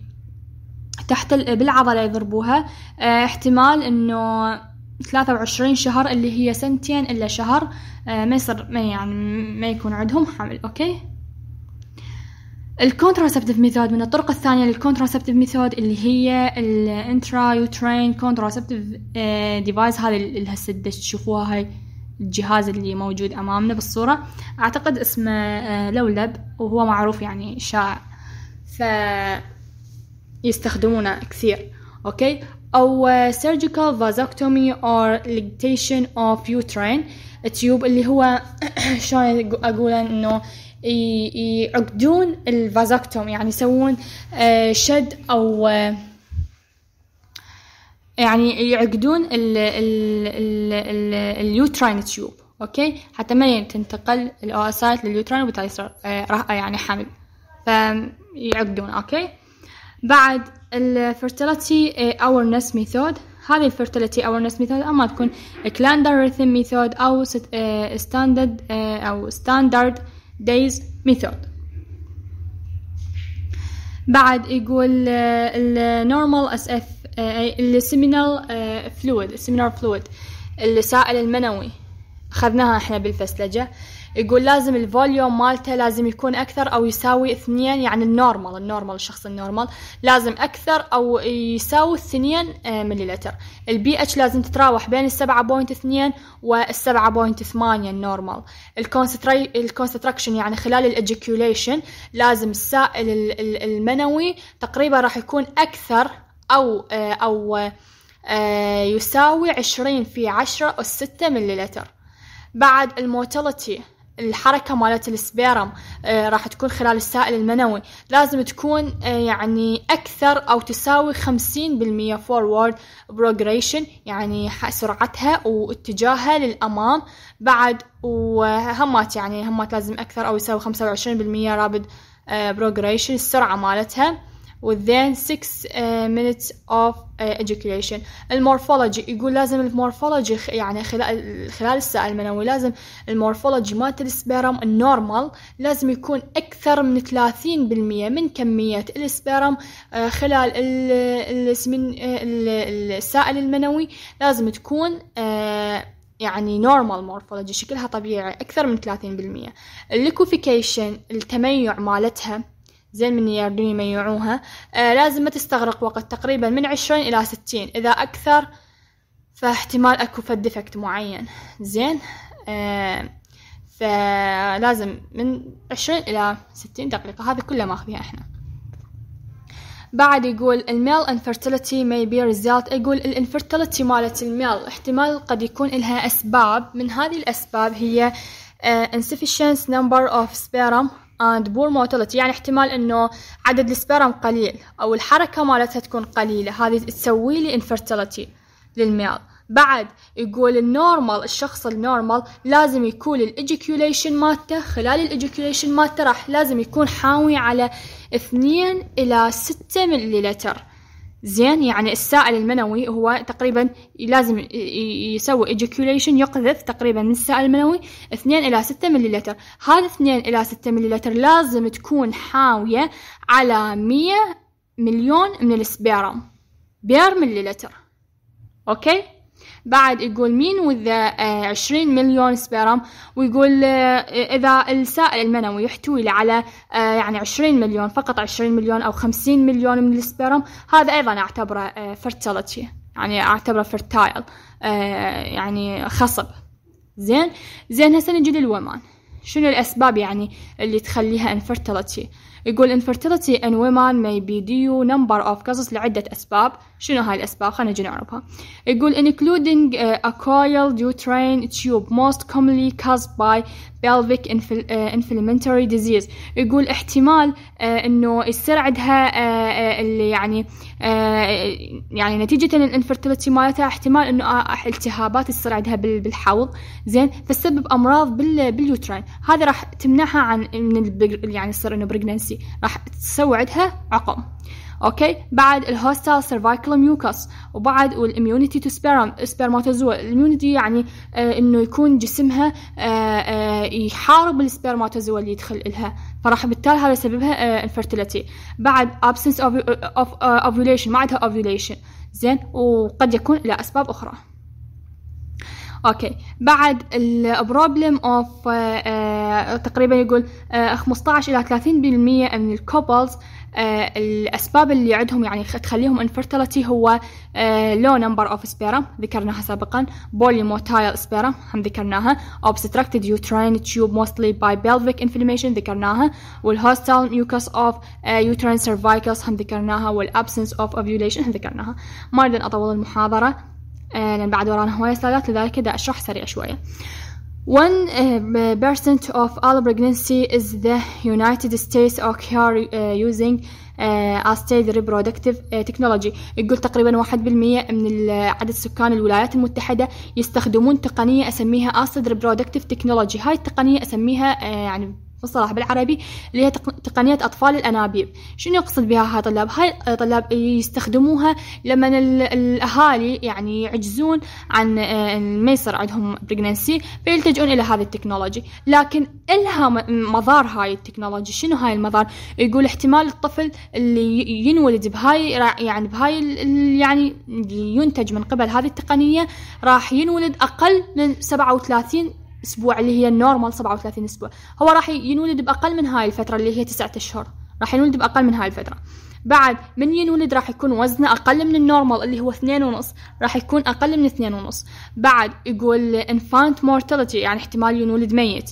تحت بالعضلة يضربوها احتمال إنه ثلاثة وعشرين شهر اللي هي سنتين إلا شهر ما يصير ما يعني ما يكون عندهم حمل أوكي؟ ال contraceptive method من الطرق الثانية لل contraceptive method اللي هي ال intrauterine contraceptive device هذه اللي هسه تشوفوها هاي الجهاز اللي موجود أمامنا بالصورة. أعتقد اسمه لولب وهو معروف يعني شائع. ف يستخدمونه كثير. أوكي؟ أو surgical vasectomy or ligation of uterine. tube اللي هو <coughs> شلون أقول إنه يعقدون ال vasectomy يعني يسوون شد أو يعني يعقدون ال uterine tube أوكي؟ حتى ما تنتقل ال oocyte لل uterine وبالتالي يصير يعني حمل فيعقدون أوكي؟ بعد ال fertility awareness method هذه ال fertility awareness method أما تكون calendar rhythm method أو standard أو standard days method. بعد يقول ال normal اس اف ال seminal fluid ال seminal fluid السائل المنوي. أخذناها إحنا بالفسلجة. يقول لازم ال volume مالته لازم يكون أكثر أو يساوي اثنين يعني ال normal ال normal الشخص ال normal. لازم أكثر أو يساوي اثنين مليلتر. البي اتش لازم تتراوح بين السبعة point اثنين والسبعة point ثمانية ال normal. ال concentration يعني خلال ال ejaculation لازم السائل المنوي تقريبا راح يكون أكثر أو أو يساوي عشرين في عشرة أس ستة مليلتر. بعد ال motility الحركة مالت ال sperm آه راح تكون خلال السائل المنوي. لازم تكون آه يعني أكثر أو تساوي خمسين بالمية forward progression يعني سرعتها واتجاهها للأمام. بعد وهمات يعني همات لازم أكثر أو يساوي خمسة وعشرين بالمية rapid آه progression السرعة مالتها. Within 6 uh, minutes of uh, ejaculation ال morphology يقول لازم ال morphology يعني خلال خلال السائل المنوي لازم ال morphology مالت ال sperm ال normal لازم يكون أكثر من 30% من كمية ال sperm uh, خلال ال semen السائل المنوي لازم تكون يعني normal morphology شكلها طبيعي أكثر من 30% ال liquefaction التميع مالتها زين من يردون يميعوها. آه لازم ما تستغرق وقت تقريبا من عشرين إلى ستين. إذا أكثر فاحتمال أكو فد defect معين. زين. آه فلازم من عشرين إلى ستين دقيقة. هذه كلها ماخذيها إحنا. بعد يقول ال male infertility may be result. يقول ال infertility مالت ال male احتمال قد يكون لها أسباب. من هذه الأسباب هي uh, insufficient number of sperm and poor motility يعني احتمال إنه عدد ال sperm قليل أو الحركة مالتها تكون قليلة. هذه تسوي لي infertility لل male. بعد يقول ال normal الشخص ال normal لازم يكون ال ejaculation مالته خلال ال ejaculation مالته راح لازم يكون حاوي على اثنين إلى ستة مليلتر. زين يعني السائل المنوي هو تقريبا لازم يسوي ejaculation يقذف تقريبا من السائل المنوي 2 إلى 6 مليلتر. هذا 2 إلى 6 مليلتر لازم تكون حاوية على 100 مليون من ال sperm per مليلتر. أوكي؟ بعد يقول men with عشرين مليون sperm ويقول آه، إذا السائل المنوي يحتوي على آه، يعني عشرين مليون فقط عشرين مليون أو خمسين مليون من ال sperm هذا أيضا أعتبره fertility آه، يعني أعتبره fertile يعني خصب. زين؟ زين هسه نجي لل woman شنو الأسباب يعني اللي تخليها infertility يقول infertility in women may be due number of causes لعدة أسباب. شنو هاي الأسباب؟ خلينا نجي نعرفها يقول including uh, a coiled uterine tube most commonly caused by pelvic inflammatory disease. يقول احتمال آه إنه يصير عندها آه اللي يعني آه يعني نتيجة الانفرتيلتي مالتها احتمال إنه التهابات تصير عندها بالحوض. زين؟ فسبب أمراض بال uterine هذا راح تمنعها عن من يعني يصير إنه pregnancy راح تسوي عندها عقم. أوكي؟ بعد ال hostile cervical mucus وبعد وال immunity to sperm spermatozoa ال immunity يعني آه إنه يكون جسمها آه آه يحارب ال spermatozoa اللي يدخل لها فراح بالتالي هذا سببها infertility آه بعد absence of, of uh, ovulation ما عندها ovulation. زين؟ وقد يكون لأسباب أخرى. أوكي. بعد ال problem of تقريبا يقول uh, 15 إلى 30% من ال couples آه الأسباب اللي عندهم يعني تخليهم infertility هو آه low number of sperm ذكرناها سابقا poorly motile sperm هم ذكرناها obstructed uterine tube mostly by pelvic inflammation ذكرناها وال hostile mucus of آه uterine cervicals هم ذكرناها والabsence of ovulation هم ذكرناها. ما أريد أطول المحاضرة آه لأن بعد ورانا هواية سلايدات لذلك دا أشرح سريع شوية. One uh, percent of all pregnancy is the United States occur uh, using uh, assisted reproductive uh, technology يقول تقريبا واحد بالمية من عدد سكان الولايات المتحدة يستخدمون تقنية أسميها assisted reproductive technology هاي التقنية أسميها uh, يعني مصطلح بالعربي اللي هي تقنية أطفال الأنابيب. شنو يقصد بها هاي طلاب هاي طلاب يستخدموها لما الأهالي يعني يعجزون عن ما يصير عندهم pregnancy فيلتجؤون إلى هذه ال technology. لكن إلها مضار هاي ال technology. شنو هاي المضار؟ يقول احتمال الطفل اللي ينولد بهاي يعني بهاي يعني ينتج من قبل هذه التقنية راح ينولد أقل من 37 أسبوع اللي هي ال normal 37 أسبوع. هو راح ينولد بأقل من هاي الفترة اللي هي تسعة أشهر. راح ينولد بأقل من هاي الفترة. بعد من ينولد راح يكون وزنه أقل من ال normal اللي هو اثنين ونص. راح يكون أقل من اثنين ونص. بعد يقول infant mortality يعني احتمال ينولد ميت.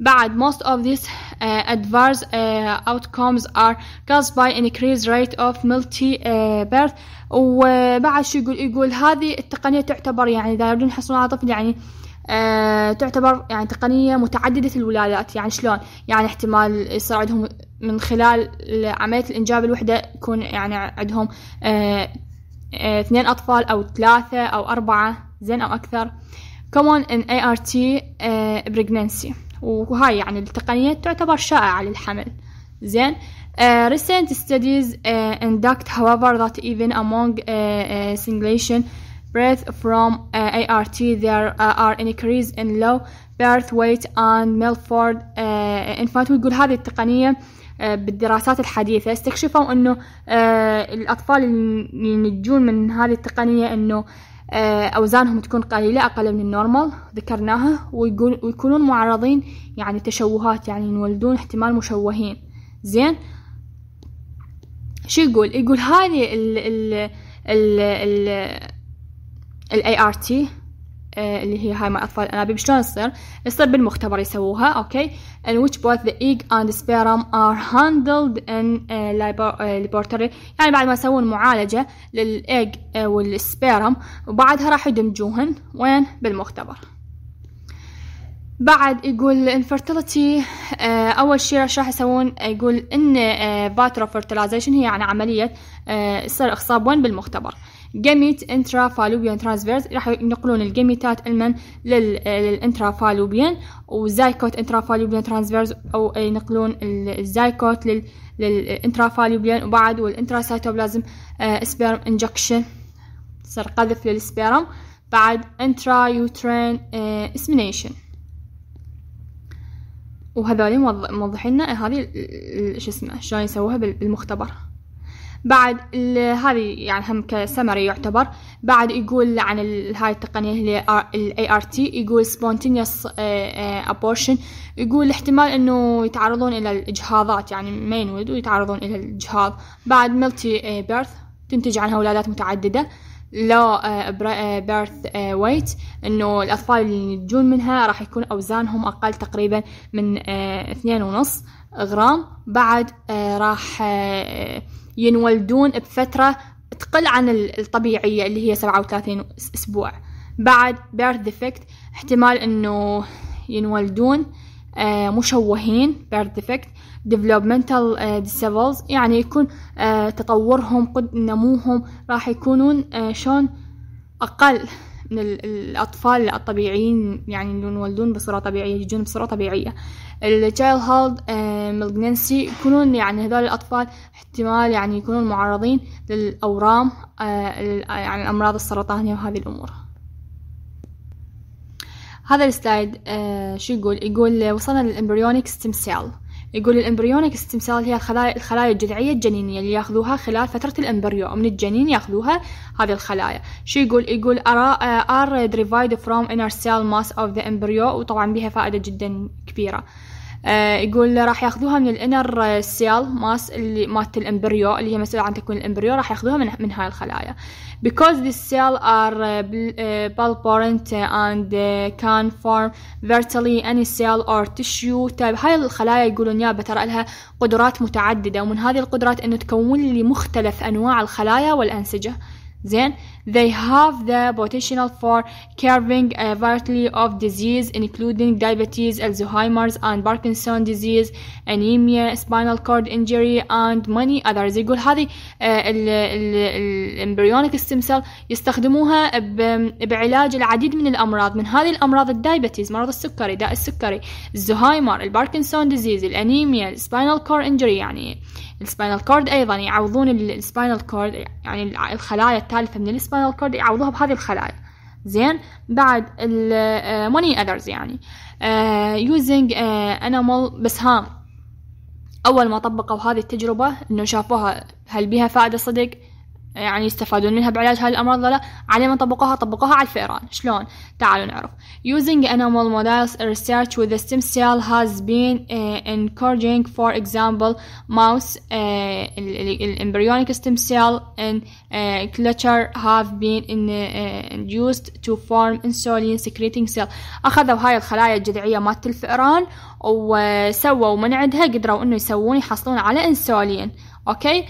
بعد most of these uh, adverse uh, outcomes are caused by increased rate of multiple uh, birth. وبعد شو يقول؟ يقول هذه التقنية تعتبر يعني إذا يريدون يحصلون على طفل يعني آه، تعتبر يعني تقنية متعددة الولادات يعني شلون؟ يعني احتمال يصير عندهم من خلال عملية الإنجاب الوحدة يكون يعني عندهم آه، آه، اثنين أطفال أو ثلاثة أو أربعة زين أو أكثر. Common in ART pregnancy. وهاي يعني التقنية تعتبر شائعة للحمل. زين؟ Uh, recent studies uh, induct however that even among uh, uh, simulation birth from uh, ART there uh, are an increase in low birth weight and Milford uh, infant. ويقول هذه التقنية uh, بالدراسات الحديثة. استكشفوا إنه uh, الأطفال اللي ينجون من هذه التقنية إنه uh, أوزانهم تكون قليلة أقل من النورمال. ذكرناها. ويقول ويكونون معرضين يعني تشوهات يعني ينولدون احتمال مشوهين. زين؟ شو يقول؟ يقول هذه ال ال ال, ال ART اللي هي هاي مع اطفال الانابيب شلون تصير يصير بالمختبر يسووها أوكي؟ in which both the egg and the sperm are handled in laboratory. يعني بعد ما يسوون معالجة لل egg وال sperm وبعدها راح يدمجوهن وين؟ بالمختبر. بعد يقول infertility أول شيء راح يسوون يقول in vitro fertilization هي يعني عملية يصير اخصاب وين؟ بالمختبر. gamete intrafallopian transfers راح ينقلون ال gametes المن لل intrafallopian و zygote intrafallopian transfers أو ينقلون ال zygote لل intrafallopian وبعد وال intracytoplasmic sperm injection تصير قذف لل sperm بعد intrauterine اسمينيشن وهذول موضحين لنا هذه شو اسمه شلون يسووها بالمختبر. بعد هذه يعني هم كسمري يعتبر. بعد يقول عن هاي التقنية اللي ال ART يقول spontaneous abortion. يقول احتمال إنه يتعرضون إلى الإجهاضات يعني ما ينولدوا يتعرضون إلى الإجهاض. بعد ملتي بيرث تنتج عنها ولادات متعددة. low birth weight إنه الأطفال اللي ينتجون منها راح يكون أوزانهم أقل تقريبا من اثنين ونص غرام. بعد راح ينولدون بفترة تقل عن الطبيعية اللي هي سبعة وثلاثين أسبوع. بعد birth defect احتمال إنه ينولدون مشوهين birth defect developmental disabilities يعني يكون تطورهم قد نموهم راح يكونون شلون أقل. من الأطفال الطبيعيين يعني اللي ينولدون بصورة طبيعية يجون بصورة طبيعية. ال childhood malignancy يكونون يعني هذول الأطفال احتمال يعني يكونون معرضين للأورام يعني الأمراض السرطانية وهذه الأمور. هذا ال slide شو يقول؟ يقول وصلنا لل embryonic stem cell يقول ال embryonic stem هي الخلايا الخلايا الجذعية الجنينية اللي يأخذوها خلال فترة ال embryo. من الجنين يأخذوها هذه الخلايا. شو يقول؟ يقول are derived from inner cell mass of the embryo. وطبعا بها فائدة جدا كبيرة. آه يقول راح ياخذوها من ال inner cell mass اللي مالت ال embryo اللي هي مسؤولة عن تكوين ال embryo راح ياخذوها من من هاي الخلايا. Because these cells are uh, pluripotent and can form virtually any cell or tissue. طيب هاي الخلايا يقولون يابا ترى لها قدرات متعددة ومن هذه القدرات إنه تكون لي مختلف أنواع الخلايا والأنسجة. زين؟ They have the potential for curing a variety of disease including diabetes, Alzheimer's and Parkinson disease, anemia, spinal cord injury and many others. يقول هذه ال embryonic stem cell يستخدموها بعلاج العديد من الأمراض من هذه الأمراض ال diabetes مرض السكري داء السكري الزهايمر ال Parkinson disease الانيميا ال spinal cord injury يعني ال spinal cord أيضا يعوضون ال spinal cord يعني الخلايا التالفه من ال spinal cord يعوضوها بهذه الخلايا. زين بعد many others يعني. using animal بس ها أول ما طبقوا هذه التجربة إنه شافوها هل بها فائدة صدق؟ يعني يستفادون منها بعلاج هاي الأمراض لا على ما طبقوها طبقوها على الفئران شلون تعالوا نعرف using animal models research with the stem cell has been uh, encouraging for example mouse uh, embryonic stem cell and uh, culture have been in, uh, induced to form insulin secreting cell أخذوا هاي الخلايا الجذعية مالت الفئران وسووا من عندها قدروا انه يسوون يحصلون على انسولين أوكي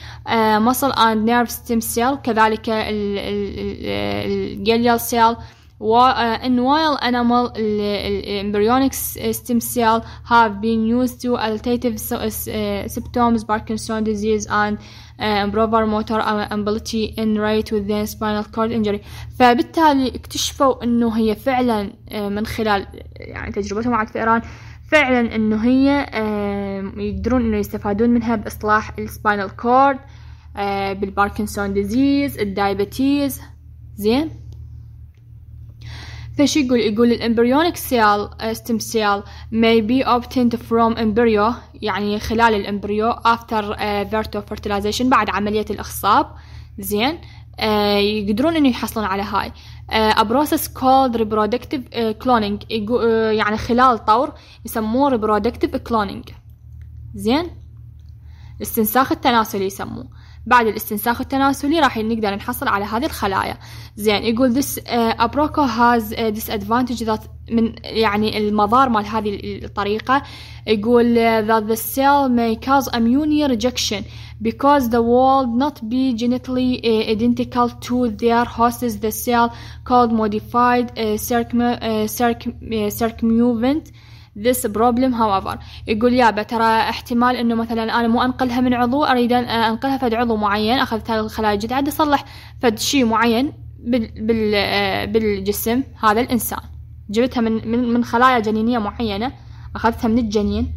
muscle and nerve stem cell كذلك الجليال سيل and while animal embryonic stem cell have been used to alternative symptoms Parkinson disease and improve motor ability in rate with the spinal cord injury فبالتالي اكتشفوا انه هي فعلا من خلال يعني تجربتهم مع الفئران فعلا إنه هي يقدرون إنه يستفادون منها بإصلاح ال spinal cord بال Parkinson disease ال diabetes زين؟ فش يقول يقول ال embryonic cell stem cell may be obtained from embryo يعني خلال ال embryo after in vitro fertilization بعد عملية الإخصاب زين؟ يقدرون إنه يحصلون على هاي. A process called reproductive cloning يعني خلال طور يسموه reproductive cloning زين الاستنساخ التناسلي يسموه بعد الاستنساخ التناسلي راح نقدر نحصل على هذه الخلايا زين يقول this uh, aproco has a disadvantage that من يعني المضار مال هذه الطريقة يقول that the cell may cause immune rejection because the wall not be genetically uh, identical to their hosts the cell called modified uh, circum, uh, circum, uh, circumvent this problem however. يقول يابا ترى احتمال إنه مثلا أنا مو أنقلها من عضو أريد أن أنقلها فد عضو معين هاي الخلايا الجديدة عاد أصلح فد شيء معين بال بال بالجسم هذا الإنسان. جبتها من من من خلايا جنينية معينة أخذتها من الجنين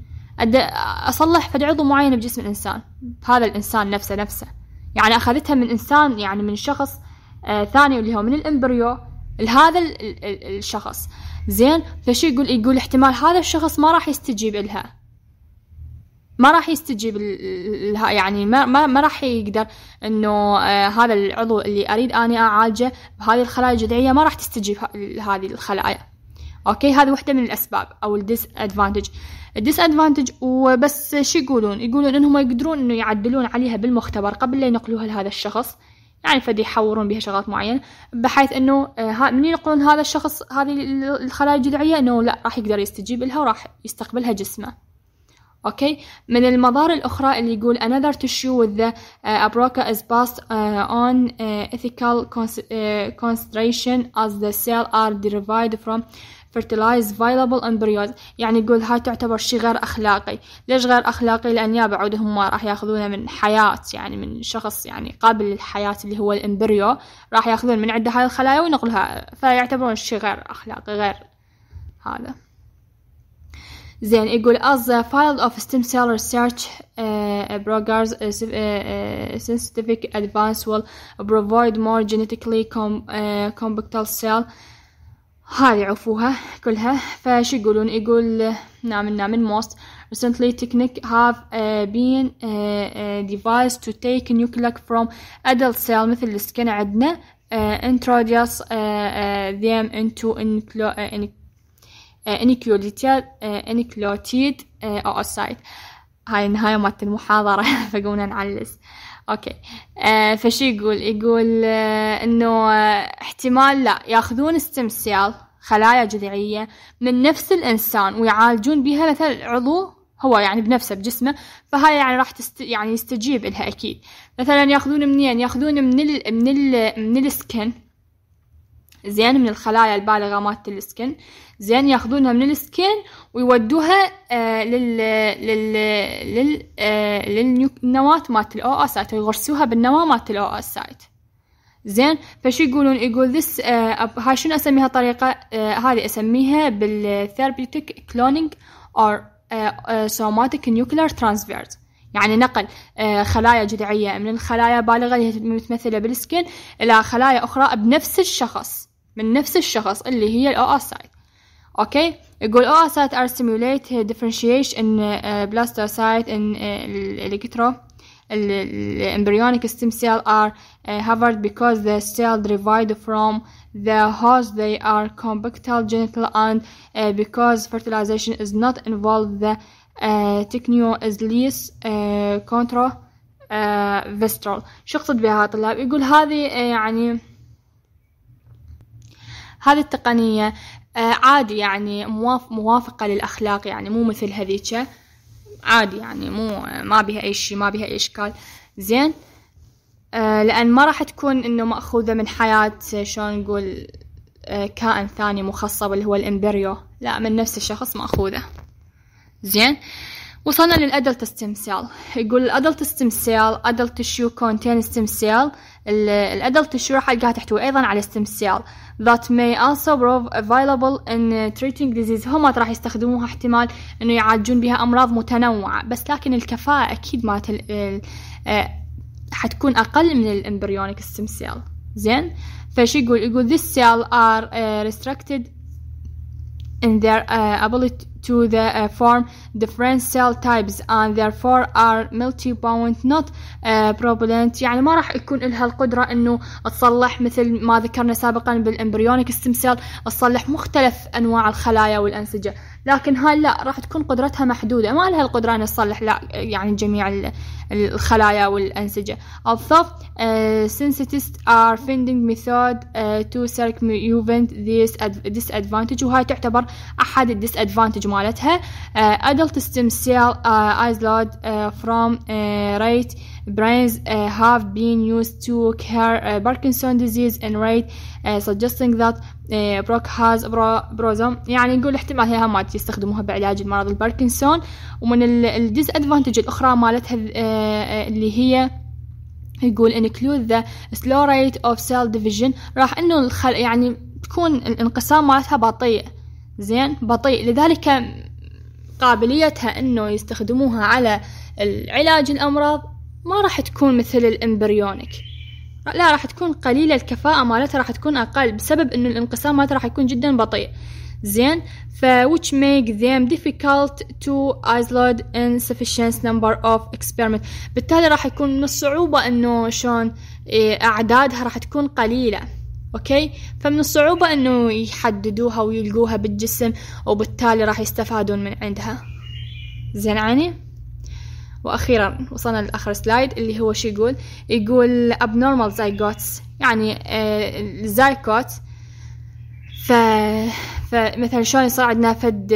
أصلح فد عضو معين بجسم الإنسان هذا الإنسان نفسه نفسه. يعني أخذتها من إنسان يعني من شخص آه ثاني اللي هو من ال embryo لهذا الشخص. زين فشي يقول يقول احتمال هذا الشخص ما راح يستجيب لها. ما راح يستجيب لها يعني ما ما, ما راح يقدر إنه آه هذا العضو اللي أريد أني أعالجه بهذه الخلايا الجذعية ما راح تستجيب لهذه الخلايا. okay؟ هذه واحدة من الأسباب أو ال disadvantage ال disadvantage وبس شو يقولون؟ يقولون إنهم يقدرون إنه يعدلون عليها بالمختبر قبل لا ينقلوها لهذا الشخص. يعني فدي يحورون بها شغلات معينة بحيث إنه آه، من ينقلون هذا الشخص هذه الخلايا الجذعية؟ إنه لا راح يقدر يستجيب لها وراح يستقبلها جسمه. أوكي؟ من المظاهر الأخرى اللي يقول another tissue with the uh, abroca is passed uh, on uh, ethical consideration as the cell are derived from fertilize viable embryos. يعني يقول هاي تعتبر شيء غير أخلاقي. ليش غير أخلاقي؟ لأن يا بعودهم ما راح يأخذونه من حياة يعني من شخص يعني قابل للحياة اللي هو الإمبريو. راح يأخذون من عنده هاي الخلايا وينقلها فيعتبرون شيء غير أخلاقي غير هذا. زين يقول as a field of stem cell research uh, progress uh, uh, scientific advance will provide more genetically com, uh, cell هذه عفوها كلها فشو يقولون يقول نعم نعم most recently technique have uh, been uh, uh, devised to take nucleic from adult cell مثل السكن عندنا uh, introduce uh, uh, them into انكلوتيد انكلوتيد oocyte هاي النهاية مالت المحاضرة فقومنا نعلس أوكي. آه فشي يقول؟ يقول آه إنه آه احتمال لا ياخذون استمسيال خلايا جذعية من نفس الإنسان ويعالجون بها مثل عضو هو يعني بنفسه بجسمه. فهاي يعني راح تست يعني يستجيب لها أكيد. مثلا ياخذون منين؟ ياخذون من ال من ال من ال skin. زين من الخلايا البالغة مالت ال skin. زين ياخذونها من ال skin ويودوها آه لل لل لل آه للنواة مالت ال oocyte ويغرسوها بالنواة مالت ال oocyte زين فشو يقولون؟ يقول this آه هاي شنو أسميها طريقة؟ آه هذه أسميها بال therapeutic cloning or somatic nuclear transfers يعني نقل آه خلايا جذعية من الخلايا البالغة اللي متمثلة بال skin إلى خلايا أخرى بنفس الشخص. من نفس الشخص اللي هي ال oocyte okay يقول oocytes are stimulate differentiation in uh, blastocyst uh, embryonic stem cell are uh, harvested because the cell derived from the host they are compatible genetically and uh, because fertilization is not involved the uh, techno is less uh, contra uh, vestral شو اقصد بها طلاب يقول هذه uh, يعني هذه التقنية آه عادي يعني مواف موافقة للأخلاق يعني مو مثل هذيك. عادي يعني مو ما بها أي شيء ما بها أي إشكال. زين؟ آه لأن ما راح تكون إنه مأخوذة من حياة شلون نقول آه كائن ثاني مخصب اللي هو ال embryo. لا من نفس الشخص مأخوذة. زين؟ وصلنا لل adult stem cell يقول ال adult stem cell adult tissue contain stem cell ال adult راح تلقاها تحتوي أيضا على stem cell that may also prove valuable in treating disease. هم راح يستخدموها احتمال إنه يعالجون بها أمراض متنوعة. بس لكن الكفاءة أكيد مالت آه، حتكون أقل من ال embryonic stem cell زين؟ فشي يقول يقول this cell are uh, restricted in their uh, ability to the uh, form different cell types and therefore are multipotent not uh, pluripotent يعني ما راح يكون لها القدرة إنه تصلح مثل ما ذكرنا سابقا بال embryonic stem تصلح مختلف أنواع الخلايا والأنسجة. لكن هاي لا راح تكون قدرتها محدودة ما لها القدرة أن تصلح لا يعني جميع الخلايا والأنسجة although uh, scientists are finding method uh, to circumvent this disadvantage وهاي تعتبر أحد الديسادفانتج مالتها uh, adult stem cell uh, isolate uh, from uh, rate brains uh, have been used to cure uh, Parkinson disease in rate uh, suggesting that Brock has brosum يعني نقول احتمال هي ما يستخدموها بعلاج المرض الباركنسون. ومن ال disadvantage الأخرى مالتها اللي هي يقول include the slow rate of cell division. راح إنه الخل يعني تكون الانقسام مالتها بطيء. زين؟ بطيء. لذلك قابليتها إنه يستخدموها على العلاج الأمراض ما راح تكون مثل ال embryonic. لا راح تكون قليلة الكفاءة مالتها راح تكون أقل بسبب إنه الانقسام مالتها راح يكون جدا بطيء. زين؟ ف which make them difficult to isolate in sufficient number of experiment بالتالي راح يكون من الصعوبة إنه شلون إيه، أعدادها راح تكون قليلة. أوكي؟ فمن الصعوبة إنه يحددوها ويلقوها بالجسم وبالتالي راح يستفادون من عندها. زين عيني؟ وأخيرا وصلنا لآخر سلايد اللي هو شو يقول؟ يقول abnormal zygotes يعني الزايكوت آه، ف فمثلا شلون يصير عندنا فد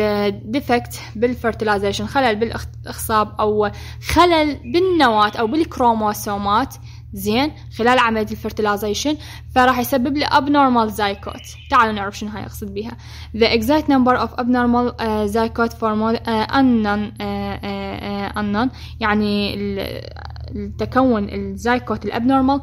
defect بال fertilization خلل بالاخصاب أو خلل بالنواة أو بالكروموسومات. زين خلال عملية ال fertilization فراح يسبب لي abnormal zygote. تعالوا نعرف شنو هاي يقصد بيها. The exact number of abnormal uh, zygote formed uh, unknown uh, uh, unknown يعني التكون ال zygote ال abnormal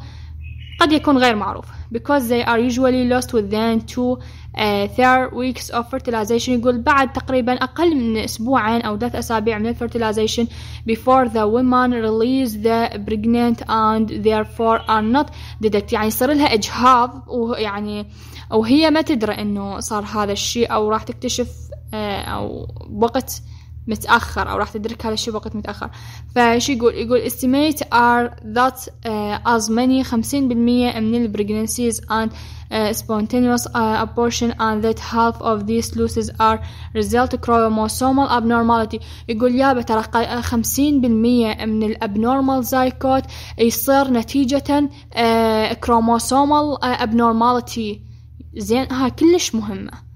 قد يكون غير معروف. Because they are usually lost within two uh, third weeks of fertilization. يقول بعد تقريبا أقل من أسبوعين أو ثلاث أسابيع من ال fertilization before the woman realize the pregnant and therefore are not detect يعني يصير لها إجهاض ويعني وهي ما تدري إنه صار هذا الشيء أو راح تكتشف uh, أو بوقت متأخر أو راح تدرك هذا الشيء بوقت متأخر فشو يقول يقول estimate are that uh, as many خمسين بالمية من ال pregnancies and uh, spontaneous uh, abortion and that half of these losses are result chromosomal abnormality يقول يابا ترى خمسين بالمية من الابنورمال زايكوت يصير نتيجة uh, chromosomal uh, abnormality زين ها كلش مهمة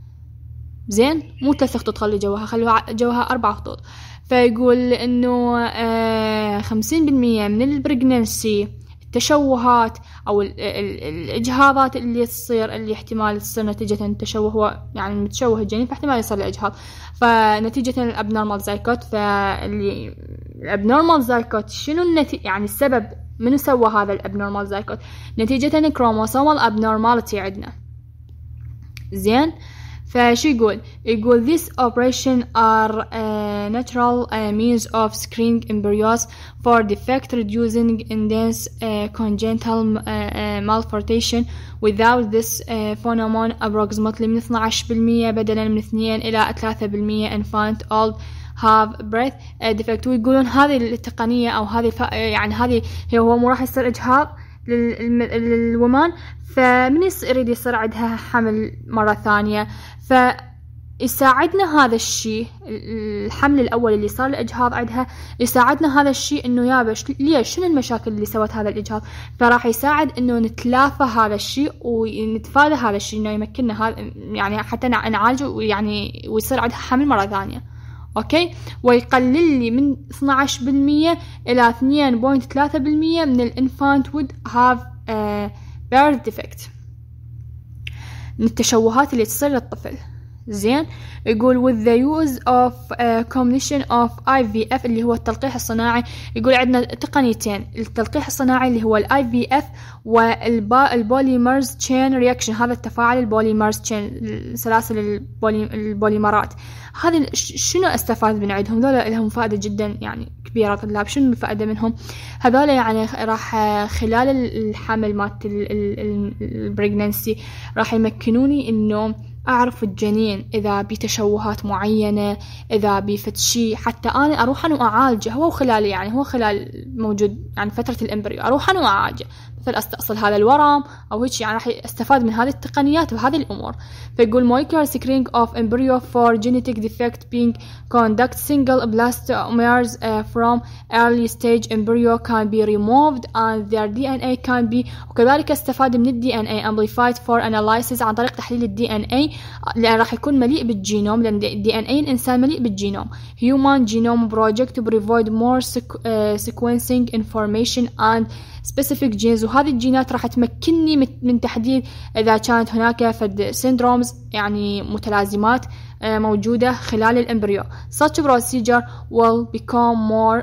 زين مو ثلاث خطوط خلي جوها خلوها جوها أربع خطوط فيقول إنه آه خمسين بالمية من ال pregnancy التشوهات أو ال ال الإجهاضات اللي تصير اللي احتمال تصير نتيجة التشوه هو يعني متشوه الجنين فاحتمال يصير له إجهاض. فنتيجة ال abnormal zygote فاللي ال abnormal zygote شنو النتيجة يعني السبب؟ منو سوى هذا ال abnormal zygote نتيجة ال chromosomal abnormality عندنا. زين؟ فشو يقول يقول this operation are uh, natural uh, means of screening embryos for defect reducing intense uh, congenital uh, uh, malformation without this uh, phenomenon approximately من 12% بدلا من 2 إلى 3% infant old have breath defect ويقولون هذه التقنية أو هذه يعني هذه هو مو راح يصير إجهاض للومان فمن يريد يصير عندها حمل مرة ثانية. فيساعدنا هذا الشيء الحمل الأول اللي صار الإجهاض عندها يساعدنا هذا الشيء إنه يابش ليش شنو المشاكل اللي سوت هذا الإجهاض؟ فراح يساعد إنه نتلافى هذا الشيء ونتفادى هذا الشيء إنه يمكننا هذا يعني حتى نعالجه ويعني ويصير عندها حمل مرة ثانية. أوكي؟ ويقلل لي من 12% إلى 2.3% من ال infant have a birth defect. من التشوهات اللي تصير للطفل. زين. يقول with the use of uh, combination of IVF اللي هو التلقيح الصناعي. يقول عندنا تقنيتين. التلقيح الصناعي اللي هو IVF وال polymerase chain reaction هذا التفاعل ال polymerase chain سلاسل البولي البوليمرات. هذه شنو استفاد من عندهم؟ ذولا لهم فائدة جدا يعني كبيرة طلاب شنو الفائدة منهم؟ هذولا يعني راح خلال الحمل مالت ال pregnancy راح يمكنوني إنه أعرف الجنين إذا بتشوهات معينة إذا بي فد شي حتى أنا أروح أنا وأعالجه هو خلال يعني هو خلال موجود يعني فترة ال embryo أروح أنا وأعالجه. فلأستأصل هذا الورم أو هيك يعني راح أستفاد من هذه التقنيات وهذه الأمور. فيقول مويكر سكرينج أوف إمبريو فور جينيتك ديفكت بينج كوندكت سينجل بلاست أميرز فروم أرلي ستيج إمبريو كان بي ريموفد and their DNA can be وكذلك استفاد من ال DNA amplified for analysis عن طريق تحليل ال DN آه، A لأن راح يكون مليء بالجينوم لأن ال DNA الإنسان مليء بالجينوم. Human Genome Project provide more sequencing information and specific genes. وهذه الجينات راح تمكنني من تحديد إذا كانت هناك فد syndromes يعني متلازمات موجودة خلال ال embryo such procedure will become more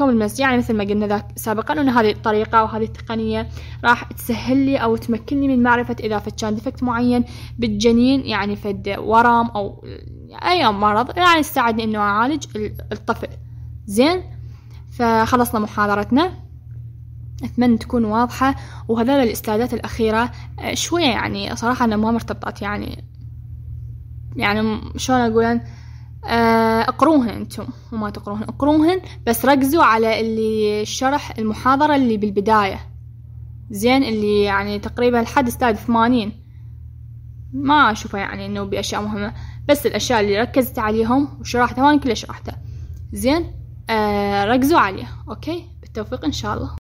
common يعني مثل ما قلنا ذاك سابقا أن هذه الطريقة وهذه التقنية راح تسهل لي أو تمكنني من معرفة إذا فد كان defect معين بالجنين يعني فد ورم أو أي مرض يعني يساعدني إنه أعالج الطفل. زين؟ فخلصنا محاضرتنا. أتمنى تكون واضحة. وهذول الإسلايدات الأخيرة شوية يعني صراحة أنا ما مرتبطات يعني. يعني شلون أقولن؟ أقروهن أنتم. وما تقروهن أقروهن بس ركزوا على اللي شرح المحاضرة اللي بالبداية. زين اللي يعني تقريبا لحد ستايد ثمانين. ما أشوفه يعني إنه بأشياء مهمة بس الأشياء اللي ركزت عليهم وشرحتها وأنا كلها شرحتها. زين آه ركزوا عليها أوكي؟ بالتوفيق إن شاء الله.